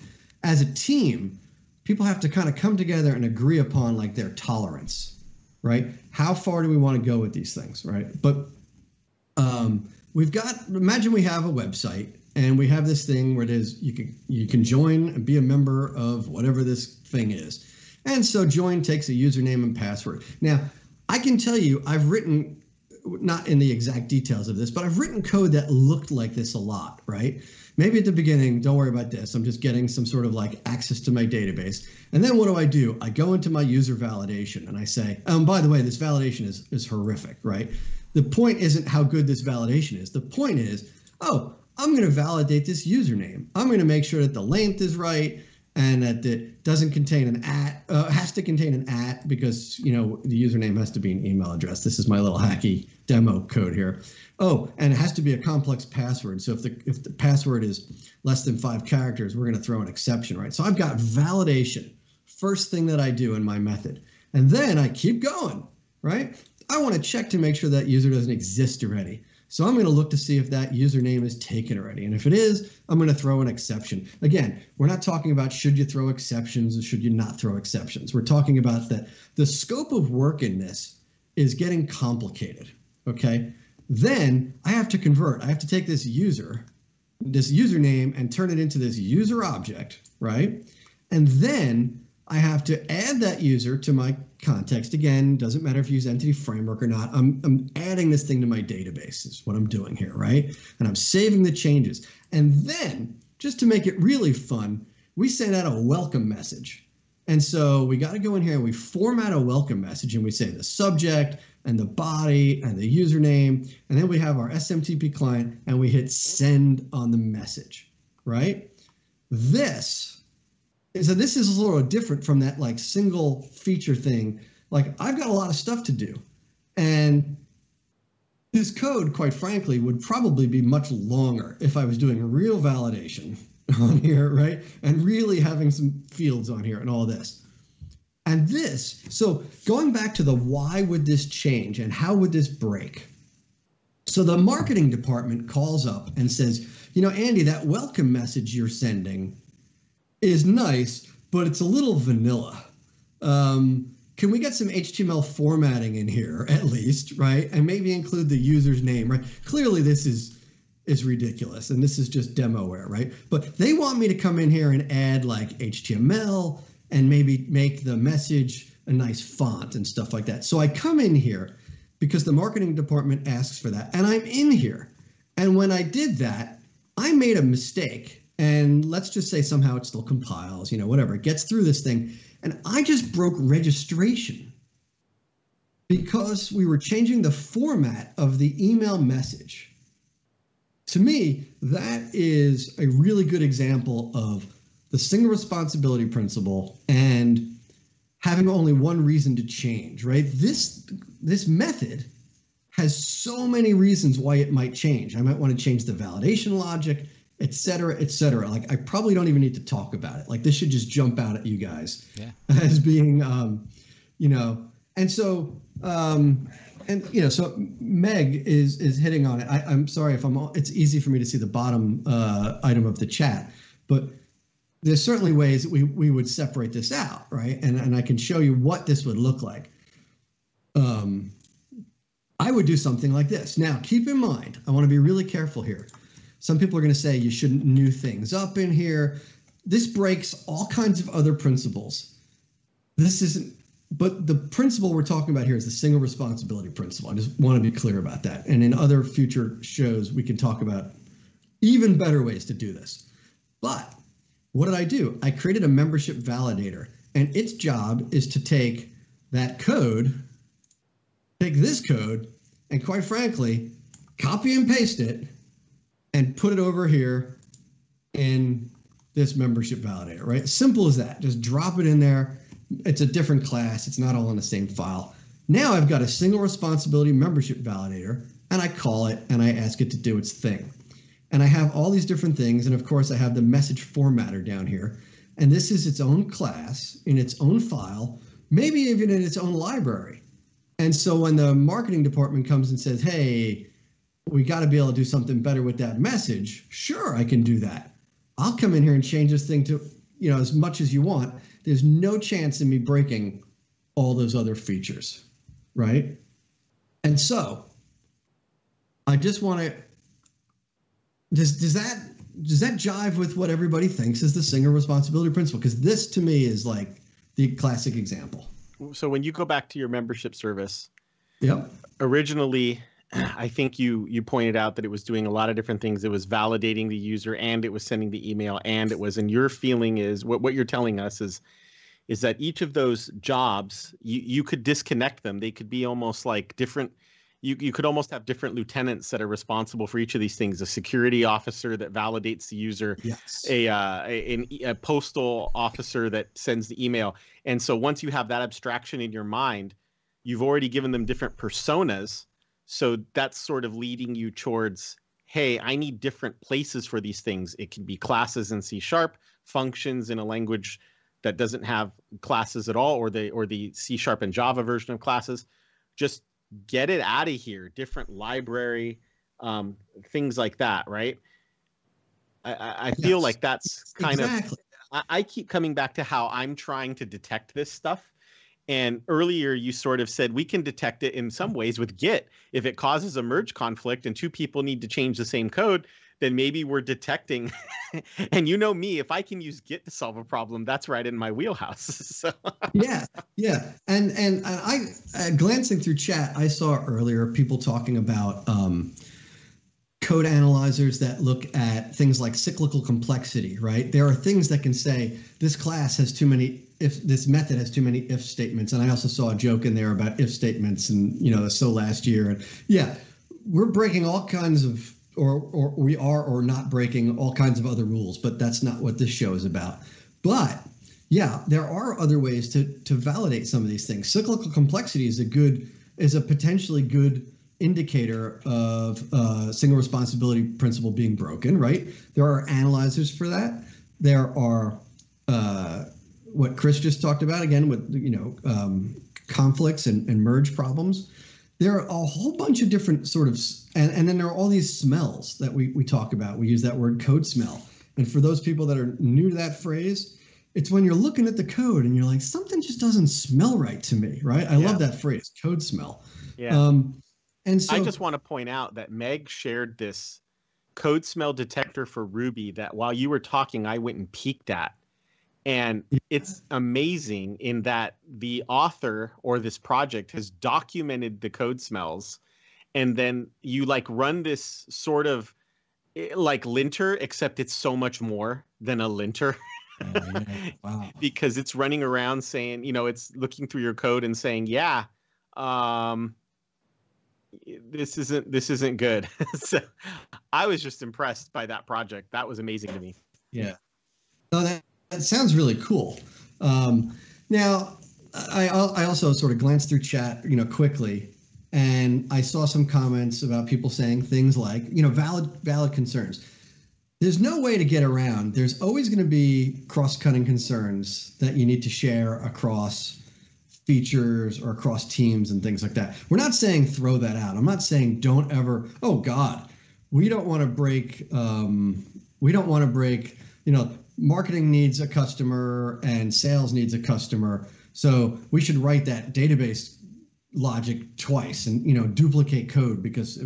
Speaker 2: As a team, people have to kind of come together and agree upon like their tolerance, right? How far do we want to go with these things, right? But um, we've got, imagine we have a website and we have this thing where it is you can you can join and be a member of whatever this thing is and so join takes a username and password. Now, I can tell you, I've written, not in the exact details of this, but I've written code that looked like this a lot, right? Maybe at the beginning, don't worry about this. I'm just getting some sort of like access to my database. And then what do I do? I go into my user validation and I say, um, by the way, this validation is, is horrific, right? The point isn't how good this validation is. The point is, oh, I'm going to validate this username. I'm going to make sure that the length is right and that it doesn't contain an at uh, has to contain an at because you know the username has to be an email address. This is my little hacky demo code here. Oh and it has to be a complex password. So if the if the password is less than five characters we're going to throw an exception right? So i've got validation first thing that i do in my method. And then i keep going right? I want to check to make sure that user doesn't exist already so I'm going to look to see if that username is taken already. And if it is, I'm going to throw an exception. Again, we're not talking about should you throw exceptions or should you not throw exceptions. We're talking about that the scope of work in this is getting complicated. Okay. Then I have to convert. I have to take this user, this username, and turn it into this user object, right? And then I have to add that user to my context. Again, doesn't matter if you use Entity Framework or not. I'm, I'm adding this thing to my database is what I'm doing here, right? And I'm saving the changes. And then, just to make it really fun, we send out a welcome message. And so we got to go in here and we format a welcome message and we say the subject and the body and the username. And then we have our SMTP client and we hit send on the message, right? This so this is a little different from that like single feature thing. Like I've got a lot of stuff to do, and this code, quite frankly, would probably be much longer if I was doing real validation on here, right? And really having some fields on here and all this. And this, so going back to the why would this change and how would this break? So the marketing department calls up and says, you know, Andy, that welcome message you're sending is nice, but it's a little vanilla. Um, can we get some HTML formatting in here at least, right? And maybe include the user's name, right? Clearly, this is is ridiculous, and this is just demoware, right? But they want me to come in here and add like HTML and maybe make the message a nice font and stuff like that. So I come in here because the marketing department asks for that, and I'm in here. And when I did that, I made a mistake and let's just say somehow it still compiles, you know, whatever. It gets through this thing. And I just broke registration because we were changing the format of the email message. To me, that is a really good example of the single responsibility principle and having only one reason to change, right? This this method has so many reasons why it might change. I might want to change the validation logic, et cetera, et cetera. Like I probably don't even need to talk about it. Like this should just jump out at you guys
Speaker 3: yeah.
Speaker 2: as being, um, you know, and so, um, and you know, so Meg is is hitting on it. I, I'm sorry if I'm. It's easy for me to see the bottom uh, item of the chat, but there's certainly ways that we we would separate this out, right? And and I can show you what this would look like. Um, I would do something like this. Now, keep in mind, I want to be really careful here. Some people are going to say you shouldn't new things up in here. This breaks all kinds of other principles. This isn't, but the principle we're talking about here is the single responsibility principle. I just want to be clear about that. And in other future shows, we can talk about even better ways to do this. But what did I do? I created a membership validator, and its job is to take that code take this code and quite frankly, copy and paste it and put it over here in this membership validator, right? Simple as that. Just drop it in there. It's a different class. It's not all in the same file. Now I've got a single responsibility membership validator and I call it and I ask it to do its thing. And I have all these different things. And of course I have the message formatter down here. And this is its own class in its own file, maybe even in its own library. And so when the marketing department comes and says, hey, we got to be able to do something better with that message, sure, I can do that. I'll come in here and change this thing to, you know, as much as you want. There's no chance in me breaking all those other features, right? And so I just want to does does that does that jive with what everybody thinks is the single responsibility principle? Because this to me is like the classic example
Speaker 1: so when you go back to your membership service,
Speaker 2: yep.
Speaker 1: originally I think you you pointed out that it was doing a lot of different things. It was validating the user and it was sending the email and it was and your feeling is what what you're telling us is is that each of those jobs you you could disconnect them. They could be almost like different you, you could almost have different lieutenants that are responsible for each of these things a security officer that validates the user
Speaker 2: yes.
Speaker 1: a, uh, a, a, postal officer that sends the email and so once you have that abstraction in your mind you've already given them different personas so that's sort of leading you towards hey i need different places for these things. It can be classes in c sharp functions in a language that doesn't have classes at all or the or the c sharp and java version of classes. Just get it out of here. Different library um, things like that right? I, I feel yes. like that's kind exactly. of I, I keep coming back to how i'm trying to detect this stuff and earlier you sort of said we can detect it in some ways with git if it causes a merge conflict and two people need to change the same code then maybe we're detecting. and you know me, if I can use Git to solve a problem, that's right in my wheelhouse. so.
Speaker 2: yeah, yeah, and and I uh, glancing through chat, I saw earlier people talking about. Um, code analyzers that look at things like cyclical complexity, right? There are things that can say this class has too many if this method has too many if statements. And I also saw a joke in there about if statements and you know, so last year. And yeah, we're breaking all kinds of or, or we are or not breaking all kinds of other rules, but that's not what this show is about. But yeah, there are other ways to to validate some of these things. Cyclical complexity is a good is a potentially good indicator of uh, single responsibility principle being broken. Right? There are analyzers for that. There are uh, what Chris just talked about again with you know um, conflicts and, and merge problems. There are a whole bunch of different sort of and, and then there are all these smells that we, we talk about. We use that word code smell. And for those people that are new to that phrase it's when you're looking at the code and you're like something just doesn't smell right to me right? I yeah. love that phrase code smell.
Speaker 1: Yeah. Um, and so i just want to point out that meg shared this code smell detector for ruby that while you were talking i went and peeked at and it's amazing in that the author or this project has documented the code smells. And then you like run this sort of eh, like linter, except it's so much more than a linter. oh, wow. because it's running around saying, you know, it's looking through your code and saying, yeah, um, this isn't this isn't good. so I was just impressed by that project. That was amazing to me.
Speaker 2: Yeah. No, that, that sounds really cool. Um, now, I, I also sort of glanced through chat, you know, quickly, and I saw some comments about people saying things like, you know, valid valid concerns. There's no way to get around. There's always going to be cross-cutting concerns that you need to share across features or across teams and things like that. We're not saying throw that out. I'm not saying don't ever. Oh God, we don't want to break. Um, we don't want to break. You know, marketing needs a customer and sales needs a customer. So we should write that database logic twice and you know duplicate code because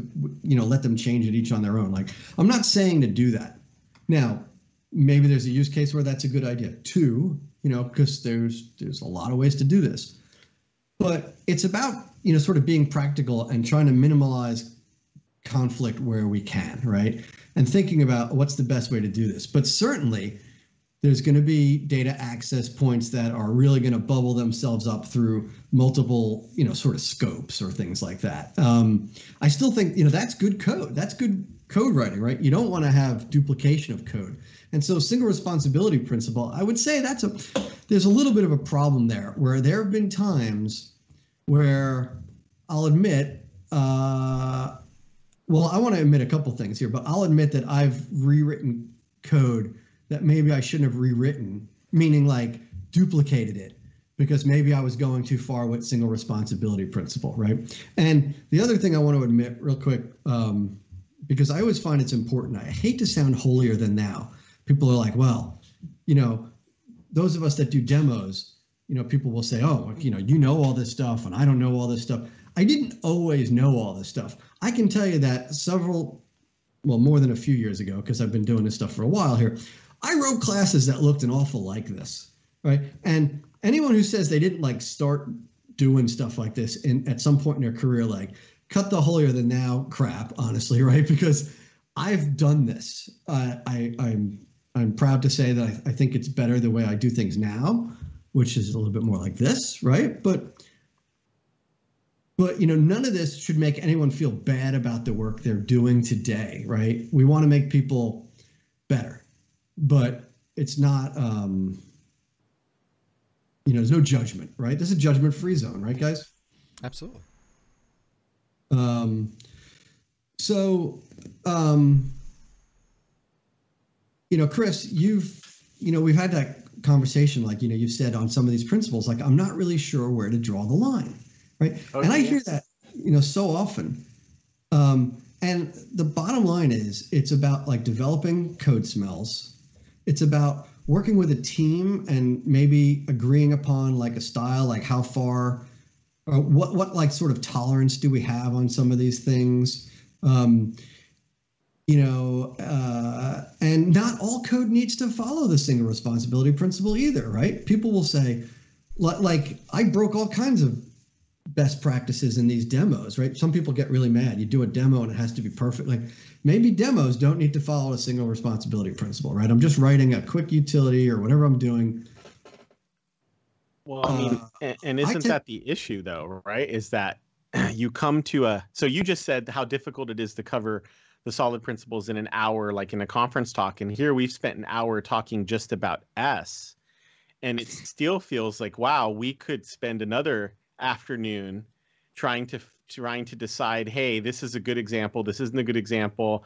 Speaker 2: you know let them change it each on their own. Like i'm not saying to do that. Now maybe there's a use case where that's a good idea too you know because there's there's a lot of ways to do this. But it's about you know sort of being practical and trying to minimize conflict where we can right? And thinking about what's the best way to do this. But certainly there's going to be data access points that are really going to bubble themselves up through multiple, you know, sort of scopes or things like that. Um, I still think, you know, that's good code. That's good code writing, right? You don't want to have duplication of code. And so single responsibility principle, I would say that's a, there's a little bit of a problem there where there have been times where I'll admit, uh, well, I want to admit a couple things here, but I'll admit that I've rewritten code that maybe I shouldn't have rewritten, meaning like duplicated it because maybe I was going too far with single responsibility principle, right? And the other thing I want to admit real quick, um, because I always find it's important. I hate to sound holier than thou. People are like, well, you know, those of us that do demos, you know, people will say, oh, you know, you know all this stuff and I don't know all this stuff. I didn't always know all this stuff. I can tell you that several, well, more than a few years ago, because I've been doing this stuff for a while here, I wrote classes that looked an awful like this, right? And anyone who says they didn't like start doing stuff like this in at some point in their career, like cut the holier than now crap, honestly, right? Because I've done this. Uh, I, I'm I'm proud to say that I, I think it's better the way I do things now, which is a little bit more like this, right? But but you know none of this should make anyone feel bad about the work they're doing today right we want to make people better but it's not um you know there's no judgment right? This is a judgment free zone right guys?
Speaker 3: Absolutely.
Speaker 2: Um so um you know chris you've you know we've had that conversation like you know you've said on some of these principles like i'm not really sure where to draw the line right? Okay. and i hear that you know so often. Um and the bottom line is it's about like developing code smells it's about working with a team and maybe agreeing upon like a style, like how far, or what what like sort of tolerance do we have on some of these things. Um, you know, uh, and not all code needs to follow the single responsibility principle either, right? People will say, like, I broke all kinds of best practices in these demos, right? Some people get really mad. You do a demo and it has to be perfect. Like, maybe demos don't need to follow a single responsibility principle, right? I'm just writing a quick utility or whatever I'm doing.
Speaker 1: Well, I mean, uh, and, and, isn't that the issue though, right? Is that you come to a so you just said how difficult it is to cover the solid principles in an hour, like in a conference talk, and here we've spent an hour talking just about S, and it still feels like wow, we could spend another afternoon trying to trying to decide, hey, this is a good example, this isn't a good example,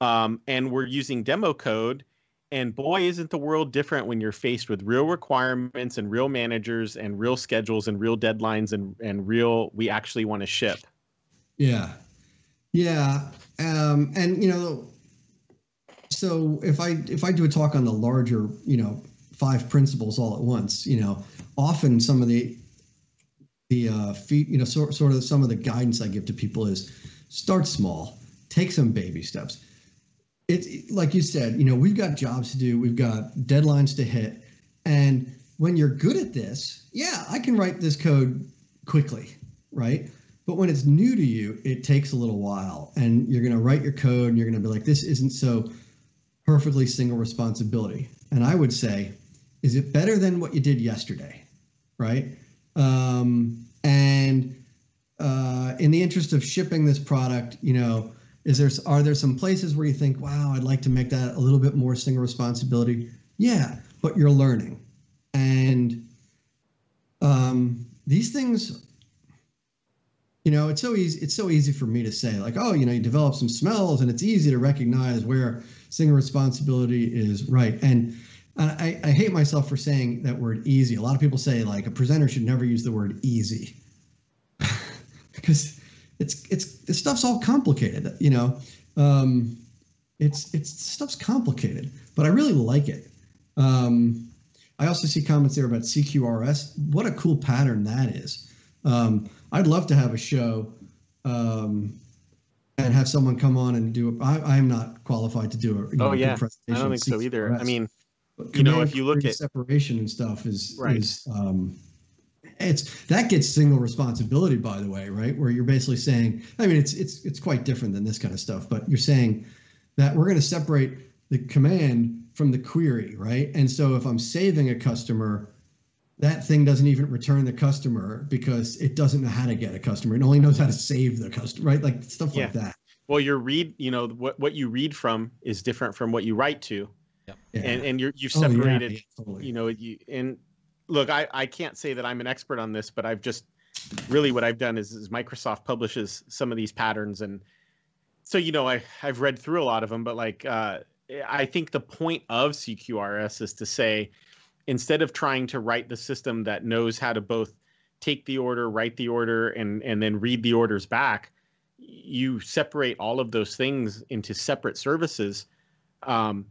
Speaker 1: um, and we're using demo code. And boy, isn't the world different when you're faced with real requirements and real managers and real schedules and real deadlines and and real we actually want to ship.
Speaker 2: Yeah, yeah, um, and you know, so if I if I do a talk on the larger, you know, five principles all at once, you know, often some of the the uh, feet, you know, sort, sort of some of the guidance I give to people is start small, take some baby steps. It's like you said, you know, we've got jobs to do, we've got deadlines to hit. And when you're good at this, yeah, I can write this code quickly, right? But when it's new to you, it takes a little while. And you're going to write your code and you're going to be like, this isn't so perfectly single responsibility. And I would say, is it better than what you did yesterday? Right? Um, and uh, in the interest of shipping this product, you know, is there are there some places where you think, wow, I'd like to make that a little bit more single responsibility? Yeah, but you're learning, and um, these things you know it's so easy it's so easy for me to say like oh you know you develop some smells and it's easy to recognize where single responsibility is right and I, I hate myself for saying that word easy a lot of people say like a presenter should never use the word easy because it's it's this stuff's all complicated you know um, it's it's stuff's complicated but i really like it um, i also see comments there about cqrs what a cool pattern that is um, I'd love to have a show um, and have someone come on and do it. I am not qualified to do it.
Speaker 1: Oh yeah, I don't think so either. I mean, you know, if you look at
Speaker 2: separation and stuff is right. is um, it's that gets single responsibility by the way right where you're basically saying i mean it's it's it's quite different than this kind of stuff but you're saying that we're going to separate the command from the query right and so if i'm saving a customer that thing doesn't even return the customer because it doesn't know how to get a customer. It only knows how to save the customer, right? Like stuff yeah. like that.
Speaker 1: Well, your read, you know, what what you read from is different from what you write to. Yep. Yeah. And and you're you've separated, oh, yeah, totally. you know, you and look, I I can't say that I'm an expert on this, but I've just really what I've done is, is Microsoft publishes some of these patterns and so you know I I've read through a lot of them, but like uh I think the point of CQRS is to say instead of trying to write the system that knows how to both take the order, write the order, and and then read the orders back, you separate all of those things into separate services. Um,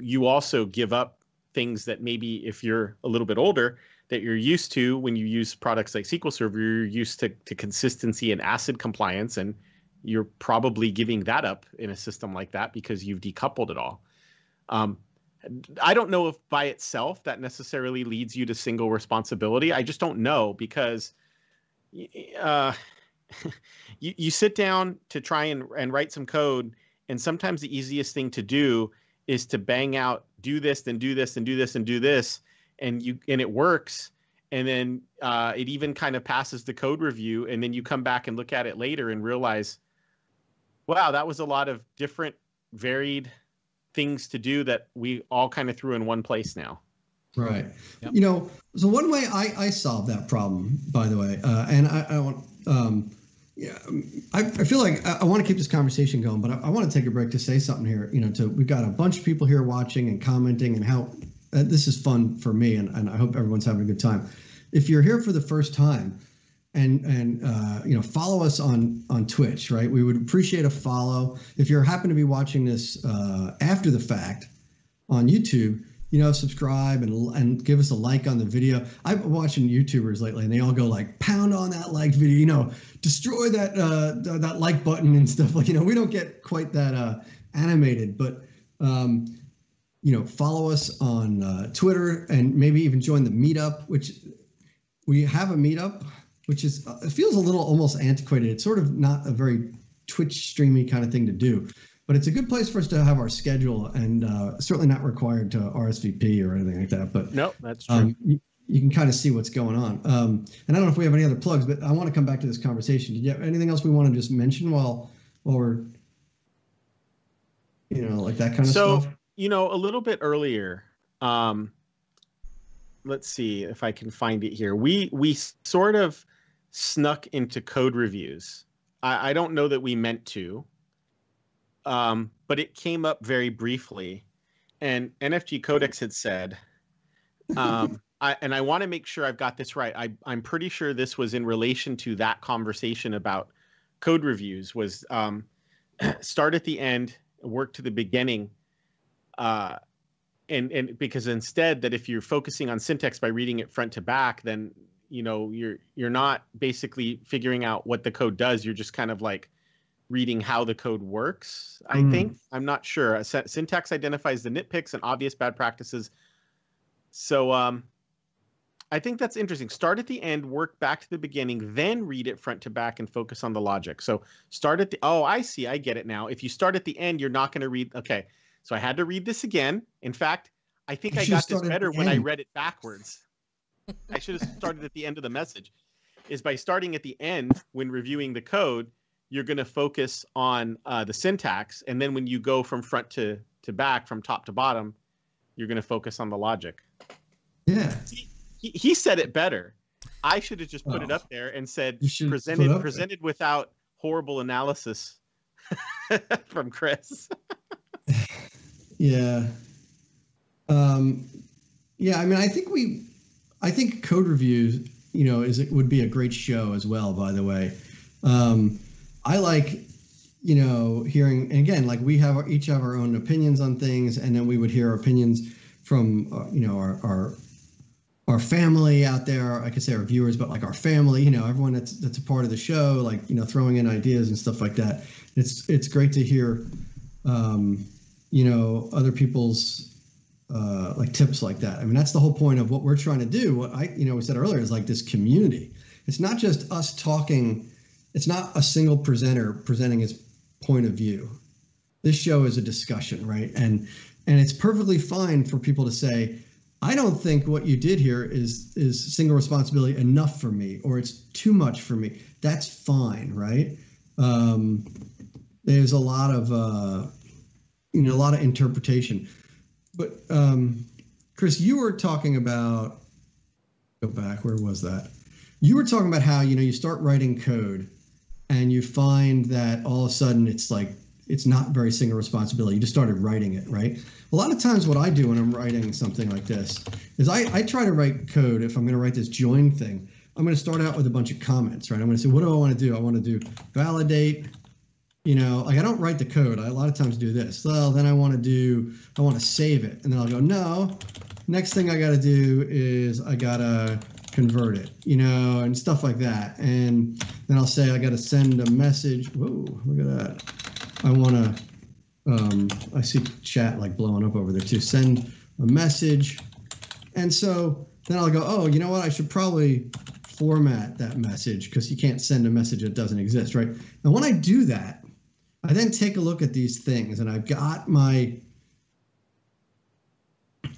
Speaker 1: you also give up things that maybe if you're a little bit older that you're used to when you use products like SQL Server, you're used to, to consistency and ACID compliance, and you're probably giving that up in a system like that because you've decoupled it all. Um, I don't know if by itself that necessarily leads you to single responsibility. I just don't know because uh, you, you sit down to try and, and write some code, and sometimes the easiest thing to do is to bang out do this, then do this, and do this, and do this, and you and it works. And then uh, it even kind of passes the code review, and then you come back and look at it later and realize, wow, that was a lot of different, varied things to do that we all kind of threw in one place now.
Speaker 2: Right. Yep. You know, so one way I, I solved that problem, by the way, uh, and I, I want, um, yeah, I, I feel like I, I want to keep this conversation going, but I, I, want to take a break to say something here. You know, to we've got a bunch of people here watching and commenting, and how uh, this is fun for me, and, and I hope everyone's having a good time. If you're here for the first time, and and uh, you know follow us on on Twitch, right? We would appreciate a follow. If you are happen to be watching this uh, after the fact on YouTube, you know, subscribe and and give us a like on the video. I've been watching YouTubers lately, and they all go like pound on that like video, you know, destroy that uh, that like button and stuff. Like you know, we don't get quite that uh, animated, but um, you know, follow us on uh, Twitter and maybe even join the meetup, which we have a meetup which is uh, it feels a little almost antiquated. It's sort of not a very Twitch streamy kind of thing to do, but it's a good place for us to have our schedule and uh, certainly not required to RSVP or anything like that. But
Speaker 1: no, that's true. Um,
Speaker 2: you, you, can kind of see what's going on. Um, and I don't know if we have any other plugs, but I want to come back to this conversation. Did you have anything else we want to just mention while while we're you know like that kind of
Speaker 1: so,
Speaker 2: stuff? So
Speaker 1: you know, a little bit earlier. Um, let's see if I can find it here. We we sort of snuck into code reviews. I, I don't know that we meant to, um, but it came up very briefly. And NFG Codex had said, um, I, and I want to make sure I've got this right. I, I'm pretty sure this was in relation to that conversation about code reviews. Was um, start at the end, work to the beginning, uh, and and because instead that if you're focusing on syntax by reading it front to back, then you know you're you're not basically figuring out what the code does you're just kind of like reading how the code works i mm. think. I'm not sure. Syntax identifies the nitpicks and obvious bad practices. So um i think that's interesting. Start at the end work back to the beginning then read it front to back and focus on the logic. So start at the oh i see. I get it now. If you start at the end you're not going to read okay. So i had to read this again. In fact i think i got this better when i read it backwards. I should have started at the end of the message. is by starting at the end when reviewing the code, you're going to focus on uh, the syntax, and then when you go from front to to back, from top to bottom, you're going to focus on the logic.
Speaker 2: Yeah.
Speaker 1: He, he said it better. I should have just put
Speaker 2: Oh.
Speaker 1: it up there and said
Speaker 2: You should put it
Speaker 1: presented
Speaker 2: there.
Speaker 1: presented without horrible analysis from Chris.
Speaker 2: Yeah. Um, yeah, I mean, I think we, I think code reviews, you know, is it would be a great show as well. By the way, um, I like, you know, hearing and again, like we have our, each have our own opinions on things, and then we would hear opinions from, uh, you know, our our our family out there. I could say our viewers, but like our family, you know, everyone that's that's a part of the show, like you know, throwing in ideas and stuff like that. It's it's great to hear um, you know other people's uh, like tips like that. I mean, that's the whole point of what we're trying to do. What I you know we said earlier is like this community. It's not just us talking. It's not a single presenter presenting his point of view. This show is a discussion, right? And and it's perfectly fine for people to say, I don't think what you did here is is single responsibility enough for me, or it's too much for me. That's fine, right? Um, there's a lot of uh, you know a lot of interpretation but um chris you were talking about go back where was that you were talking about how you know you start writing code and you find that all of a sudden it's like it's not very single responsibility. You just started writing it right? A lot of times what i do when i'm writing something like this is i, I try to write code if i'm going to write this join thing. I'm going to start out with a bunch of comments right? I'm going to say what do i want to do? I want to do validate you know, like I don't write the code. I a lot of times do this. Well, then I want to do, I want to save it. And then I'll go, no, next thing I got to do is I got to convert it, you know, and stuff like that. And then I'll say I got to send a message. Whoa, look at that. I want to, um, I see chat like blowing up over there too. Send a message. And so then I'll go, oh, you know what? I should probably format that message because you can't send a message that doesn't exist, right? And when I do that, I then take a look at these things and I've got my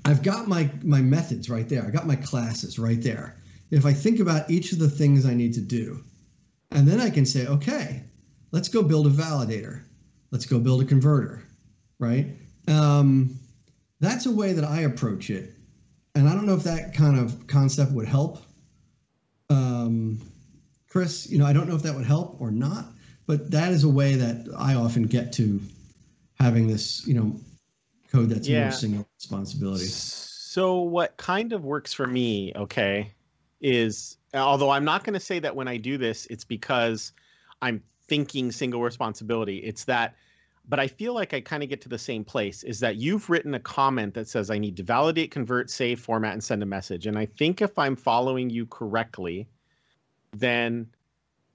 Speaker 2: I've got my my methods right there. I got my classes right there. If I think about each of the things I need to do, and then I can say, okay, let's go build a validator. Let's go build a converter, right? Um, that's a way that I approach it. And I don't know if that kind of concept would help. Um, Chris, you know, I don't know if that would help or not, but that is a way that I often get to having this, you know, code that's
Speaker 1: Yeah.
Speaker 2: more single responsibility.
Speaker 1: So what kind of works for me, okay, is although I'm not going to say that when I do this, it's because I'm thinking single responsibility. It's that, but I feel like I kind of get to the same place. Is that you've written a comment that says I need to validate, convert, save, format, and send a message. And I think if I'm following you correctly, then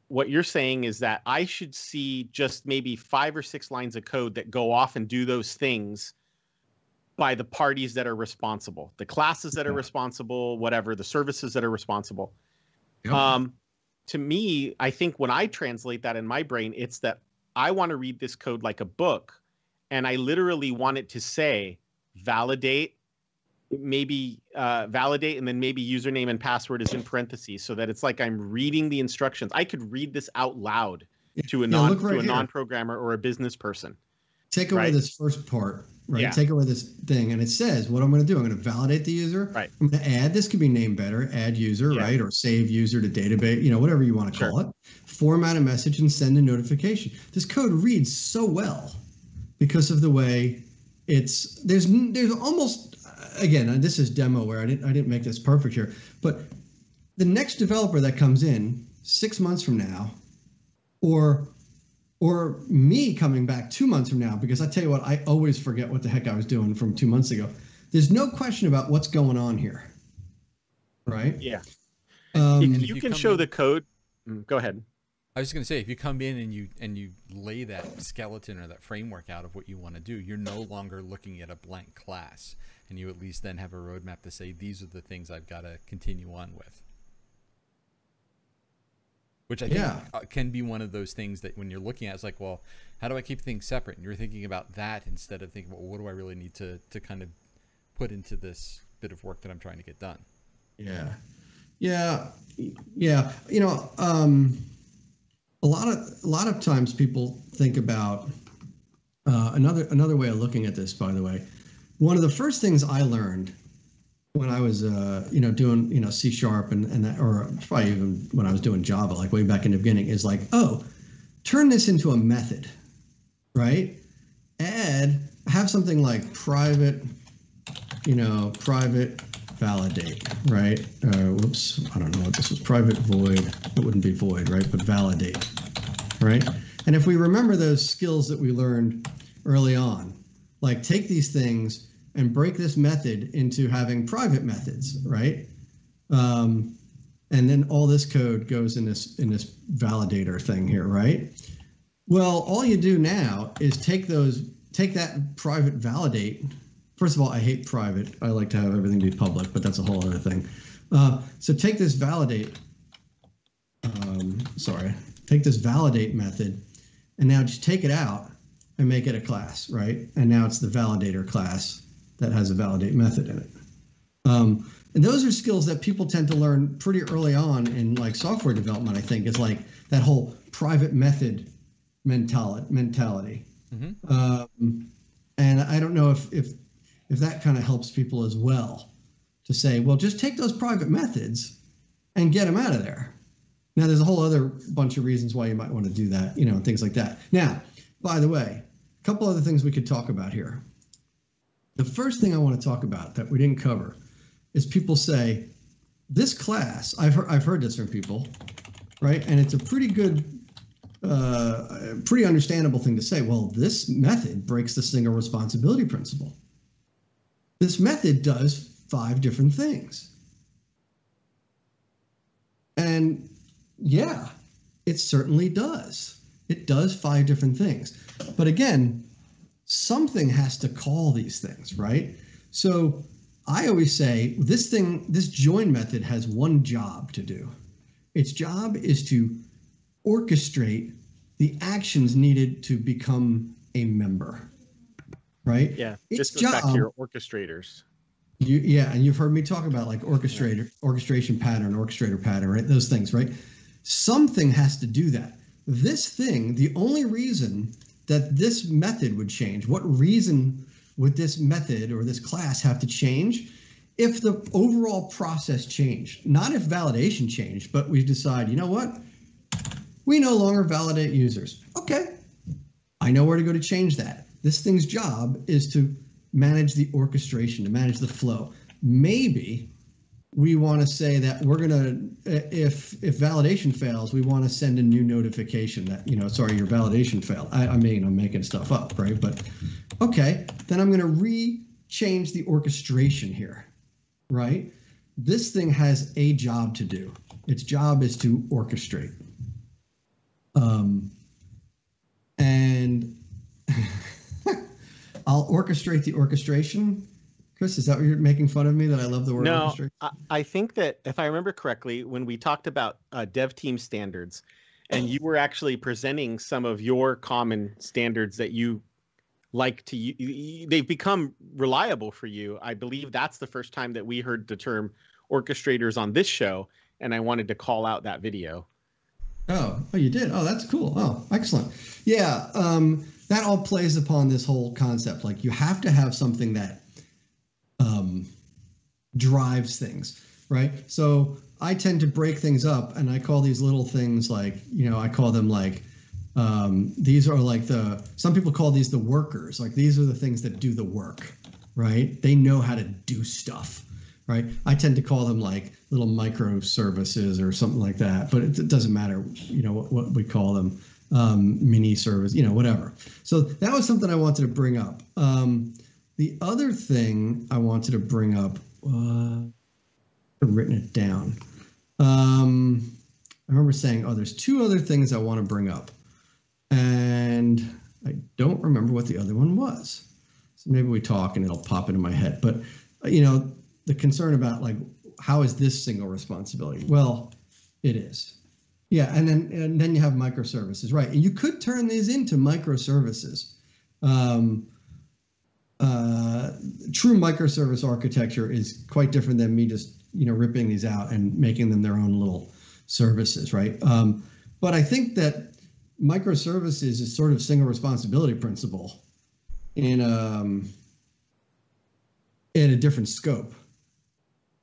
Speaker 1: what you're saying is that I should see just maybe five or six lines of code that go off and do those things by the parties that are responsible, the classes that are responsible, whatever, the services that are responsible.
Speaker 2: Yep.
Speaker 1: Um, to me, I think when I translate that in my brain, it's that I want to read this code like a book, and I literally want it to say validate, maybe uh, validate, and then maybe username and password is in parentheses, so that it's like I'm reading the instructions. I could read this out loud to a
Speaker 2: Yeah,
Speaker 1: non
Speaker 2: look
Speaker 1: to
Speaker 2: right
Speaker 1: a
Speaker 2: here.
Speaker 1: non-programmer or a business person.
Speaker 2: Take away
Speaker 1: right.
Speaker 2: this first part, right?
Speaker 1: Yeah.
Speaker 2: Take away this thing, and it says what I'm going to do. I'm going to validate the user.
Speaker 1: Right.
Speaker 2: I'm going to add. This could be named better. Add user,
Speaker 1: Yeah.
Speaker 2: right, or save user to database. You know, whatever you want to
Speaker 1: Sure.
Speaker 2: call it. Format a message and send a notification. This code reads so well because of the way it's. There's there's almost again. Uh, this is demo where I didn't I didn't make this perfect here, but the next developer that comes in six months from now, or or me coming back two months from now, because I tell you what, I always forget what the heck I was doing from two months ago. There's no question about what's going on here, right?
Speaker 1: Yeah.
Speaker 2: Um,
Speaker 1: if
Speaker 3: if
Speaker 1: you
Speaker 3: you
Speaker 1: can show
Speaker 3: in-
Speaker 1: the code, Mm, go ahead.
Speaker 3: I was gonna say, if you come in and you and you lay that skeleton or that framework out of what you want to do, you're no longer looking at a blank class, and you at least then have a roadmap to say these are the things I've got to continue on with. Which I think
Speaker 2: Yeah.
Speaker 3: uh, can be one of those things that when you're looking at, it's like, well, how do I keep things separate? And you're thinking about that instead of thinking, well, what do I really need to to kind of put into this bit of work that I'm trying to get done?
Speaker 2: Yeah. Yeah, yeah. You know, um, a lot of a lot of times people think about uh, another another way of looking at this. By the way, one of the first things I learned when I was uh, you know doing you know C sharp and and that, or probably even when I was doing Java, like way back in the beginning, is like, oh, turn this into a method, right? Add have something like private, you know, private validate, right? Uh, whoops, I don't know what this was. Private void. It wouldn't be void, right? But validate, right? And if we remember those skills that we learned early on, like take these things and break this method into having private methods, right? Um, and then all this code goes in this in this validator thing here, right? Well, all you do now is take those take that private validate. First of all, I hate private. I like to have everything be public, but that's a whole other thing. Uh, so take this validate. Um, sorry, take this validate method, and now just take it out and make it a class, right? And now it's the validator class that has a validate method in it. Um, and those are skills that people tend to learn pretty early on in like software development. I think is like that whole private method mentality. Mentality. Mm-hmm. Um, and I don't know if if if that kind of helps people as well to say, well, just take those private methods and get them out of there. Now, there's a whole other bunch of reasons why you might want to do that, you know, and things like that. Now, by the way, a couple other things we could talk about here. The first thing I want to talk about that we didn't cover is people say, this class, I've heard, I've heard this from people, right? And it's a pretty good, uh, pretty understandable thing to say. Well, this method breaks the single responsibility principle. This method does five different things. And yeah, it certainly does. It does five different things. But again, something has to call these things, right? So I always say this thing, this join method has one job to do. Its job is to orchestrate the actions needed to become a member, right?
Speaker 1: Yeah, its just back to your orchestrators.
Speaker 2: You, yeah, and you've heard me talk about like orchestrator, yeah. orchestration pattern, orchestrator pattern, right? Those things, right? Something has to do that. This thing, the only reason that this method would change. What reason would this method or this class have to change? If the overall process changed, not if validation changed, but we decide, you know what? We no longer validate users. Okay, I know where to go to change that. This thing's job is to manage the orchestration, to manage the flow. Maybe we want to say that we're going to if if validation fails we want to send a new notification that you know sorry your validation failed. I, I mean i'm making stuff up right? But okay then i'm going to re-change the orchestration here right? This thing has a job to do. Its job is to orchestrate. Um, and i'll orchestrate the orchestration Chris, is that what you're making fun of me that I love the word
Speaker 1: no, I, I, think that if I remember correctly, when we talked about uh, dev team standards, and you were actually presenting some of your common standards that you like to use, they've become reliable for you. I believe that's the first time that we heard the term orchestrators on this show, and I wanted to call out that video.
Speaker 2: Oh, oh, you did. Oh, that's cool. Oh, excellent. Yeah, um, that all plays upon this whole concept. Like you have to have something that um, drives things, right? So I tend to break things up, and I call these little things like, you know, I call them like um, these are like the some people call these the workers. Like these are the things that do the work, right? They know how to do stuff, right? I tend to call them like little microservices or something like that, but it, it doesn't matter, you know, what, what we call them, um, mini service, you know, whatever. So that was something I wanted to bring up. Um, the other thing I wanted to bring up, uh, I've written it down. Um, I remember saying, oh, there's two other things I want to bring up. And I don't remember what the other one was. So maybe we talk and it'll pop into my head. But, you know, the concern about like, how is this single responsibility? Well, it is. Yeah, and then and then you have microservices, right? And you could turn these into microservices. Um, uh, true microservice architecture is quite different than me just you know ripping these out and making them their own little services, right? Um, but I think that microservices is sort of single responsibility principle in um, in a different scope,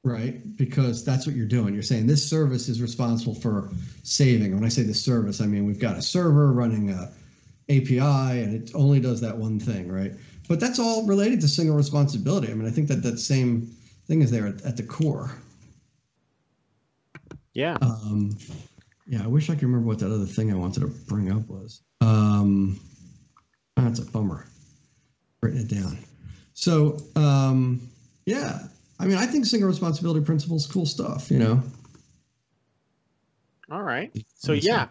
Speaker 2: right? Because that's what you're doing. You're saying this service is responsible for saving. When I say this service, I mean we've got a server running a API, and it only does that one thing, right? But that's all related to single responsibility. I mean, I think that that same thing is there at, at the core.
Speaker 1: Yeah.
Speaker 2: Um, yeah, I wish I could remember what that other thing I wanted to bring up was. Um, that's a bummer. Written it down. So, um, yeah, I mean, I think single responsibility principles cool stuff. You know.
Speaker 1: All right. So yeah,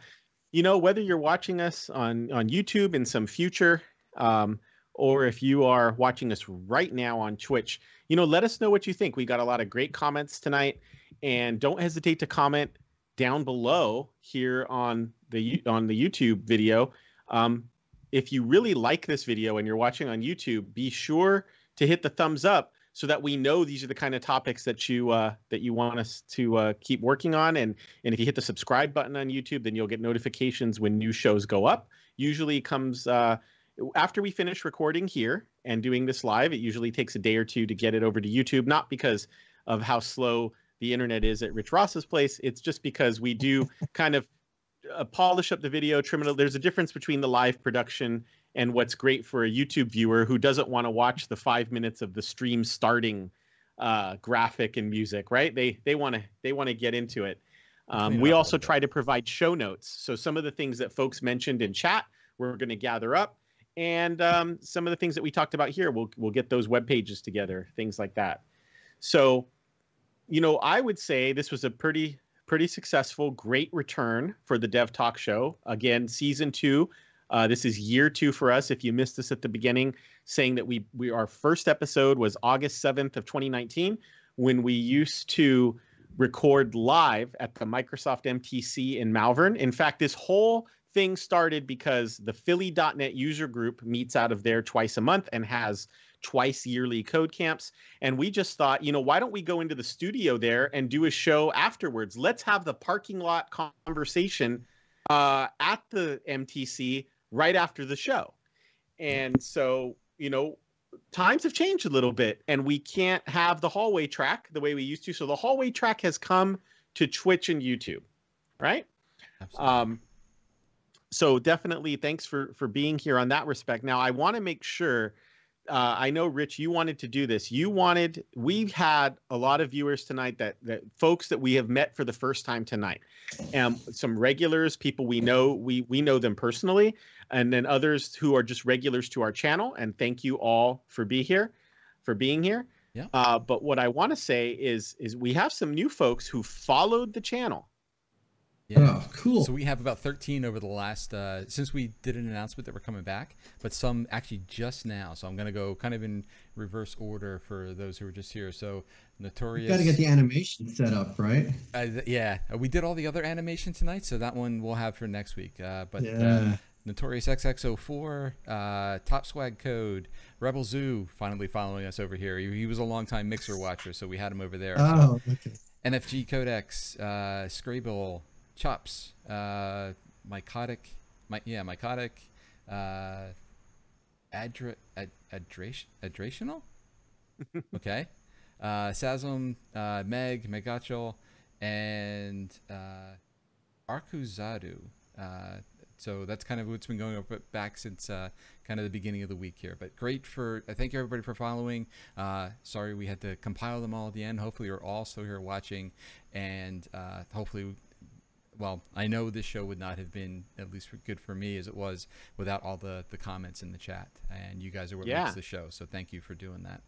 Speaker 1: you know whether you're watching us on on YouTube in some future, um, or if you are watching us right now on Twitch, you know, let us know what you think. We got a lot of great comments tonight, and don't hesitate to comment down below here on the on the YouTube video. Um, if you really like this video and you're watching on YouTube, be sure to hit the thumbs up so that we know these are the kind of topics that you uh, that you want us to uh, keep working on. And and if you hit the subscribe button on YouTube, then you'll get notifications when new shows go up. Usually comes uh, after we finish recording here and doing this live. It usually takes a day or two to get it over to YouTube, not because of how slow the internet is at Rich Ross's place. It's just because we do kind of uh, polish up the video, trim it. There's a difference between the live production and what's great for a YouTube viewer who doesn't want to watch the five minutes of the stream starting uh, graphic and music, right? They they want to they want to get into it. Um, we also try to provide show notes. So some of the things that folks mentioned in chat, we're going to gather up, and um, some of the things that we talked about here, we'll we'll get those web pages together, things like that. So, you know, I would say this was a pretty pretty successful, great return for the Dev Talk Show. Again, season two uh, this is year two for us. If you missed us at the beginning, saying that we we our first episode was August seventh of 2019, when we used to record live at the Microsoft MTC in Malvern. In fact, this whole thing started because the Philly.net user group meets out of there twice a month and has twice yearly code camps. And we just thought, you know, why don't we go into the studio there and do a show afterwards? Let's have the parking lot conversation uh, at the MTC right after the show. And so, you know, times have changed a little bit and we can't have the hallway track the way we used to. So the hallway track has come to Twitch and YouTube, right? Absolutely. Um, so definitely thanks for for being here on that respect. Now I want to make sure uh, I know Rich, you wanted to do this. You wanted. We've had a lot of viewers tonight that that folks that we have met for the first time tonight, and some regulars, people we know. We we know them personally, and then others who are just regulars to our channel. And thank you all for be here, for being here.
Speaker 3: Yeah.
Speaker 1: Uh, but what I want to say is is we have some new folks who followed the channel
Speaker 2: yeah. Oh, cool.
Speaker 3: So we have about 13 over the last, uh, since we did an announcement that we're coming back, but some actually just now. So I'm going to go kind of in reverse order for those who are just here. So Notorious.
Speaker 2: Got to get the animation set up, right?
Speaker 3: Uh, yeah. Uh, we did all the other animation tonight. So that one we'll have for next week. Uh, but uh,
Speaker 2: yeah.
Speaker 3: Notorious XX04, uh, Top Swag Code, Rebel Zoo finally following us over here. He, he, was a long time Mixer watcher, so we had him over there.
Speaker 2: Oh, okay.
Speaker 3: NFG Codex, uh, Scrabble, chops, uh, mycotic, my, yeah, mycotic, uh, adra, ad, adration, adrational? okay. Uh, Sasm, uh, Meg, Megachel, and uh, Arkuzadu. Uh, so that's kind of what's been going back since uh, kind of the beginning of the week here. But great for, I thank you everybody for following. Uh, sorry we had to compile them all at the end. Hopefully you're all still here watching, and uh, hopefully well, I know this show would not have been at least good for me as it was without all the the comments in the chat, and you guys are what yeah. makes the show. So thank you for doing that.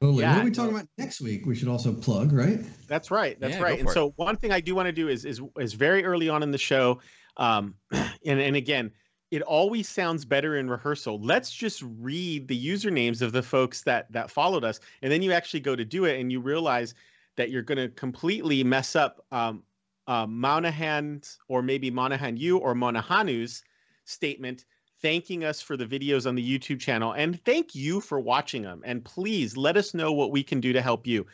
Speaker 2: Totally. Yeah, what are we talking about next week? We should also plug, right?
Speaker 1: That's right. That's yeah, right. And so one thing I do want to do is is is very early on in the show, um, and and again, it always sounds better in rehearsal. Let's just read the usernames of the folks that that followed us, and then you actually go to do it, and you realize that you're going to completely mess up um, uh, Monahan's or maybe Monahan you or Monahanu's statement thanking us for the videos on the YouTube channel and thank you for watching them. And please let us know what we can do to help you.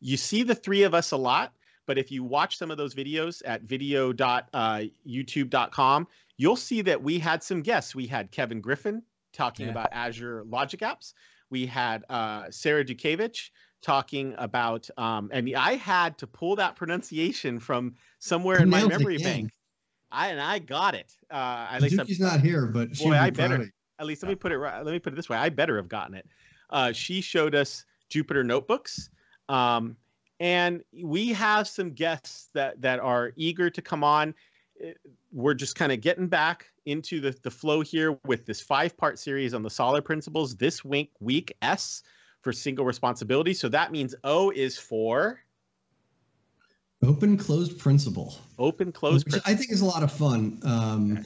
Speaker 1: you see the three of us a lot, but if you watch some of those videos at video.youtube.com, you'll see that we had some guests. We had Kevin Griffin talking
Speaker 3: Yeah.
Speaker 1: about Azure Logic Apps. We had uh, Sarah Dutkiewicz talking about, um, and I had to pull that pronunciation from somewhere in my memory
Speaker 2: again.
Speaker 1: bank. I and I got it. Uh, at least
Speaker 2: Dukey's not here, but she
Speaker 1: Boy, I better- at least let me put it right. Let me put it this way: I better have gotten it. Uh, she showed us Jupyter notebooks, um, and we have some guests that that are eager to come on. We're just kind of getting back into the the flow here with this five part series on the solid principles. This week, week S for single responsibility. So that means O is for
Speaker 2: Open closed principle.
Speaker 1: open closed.
Speaker 2: which I think is a lot of fun. Um,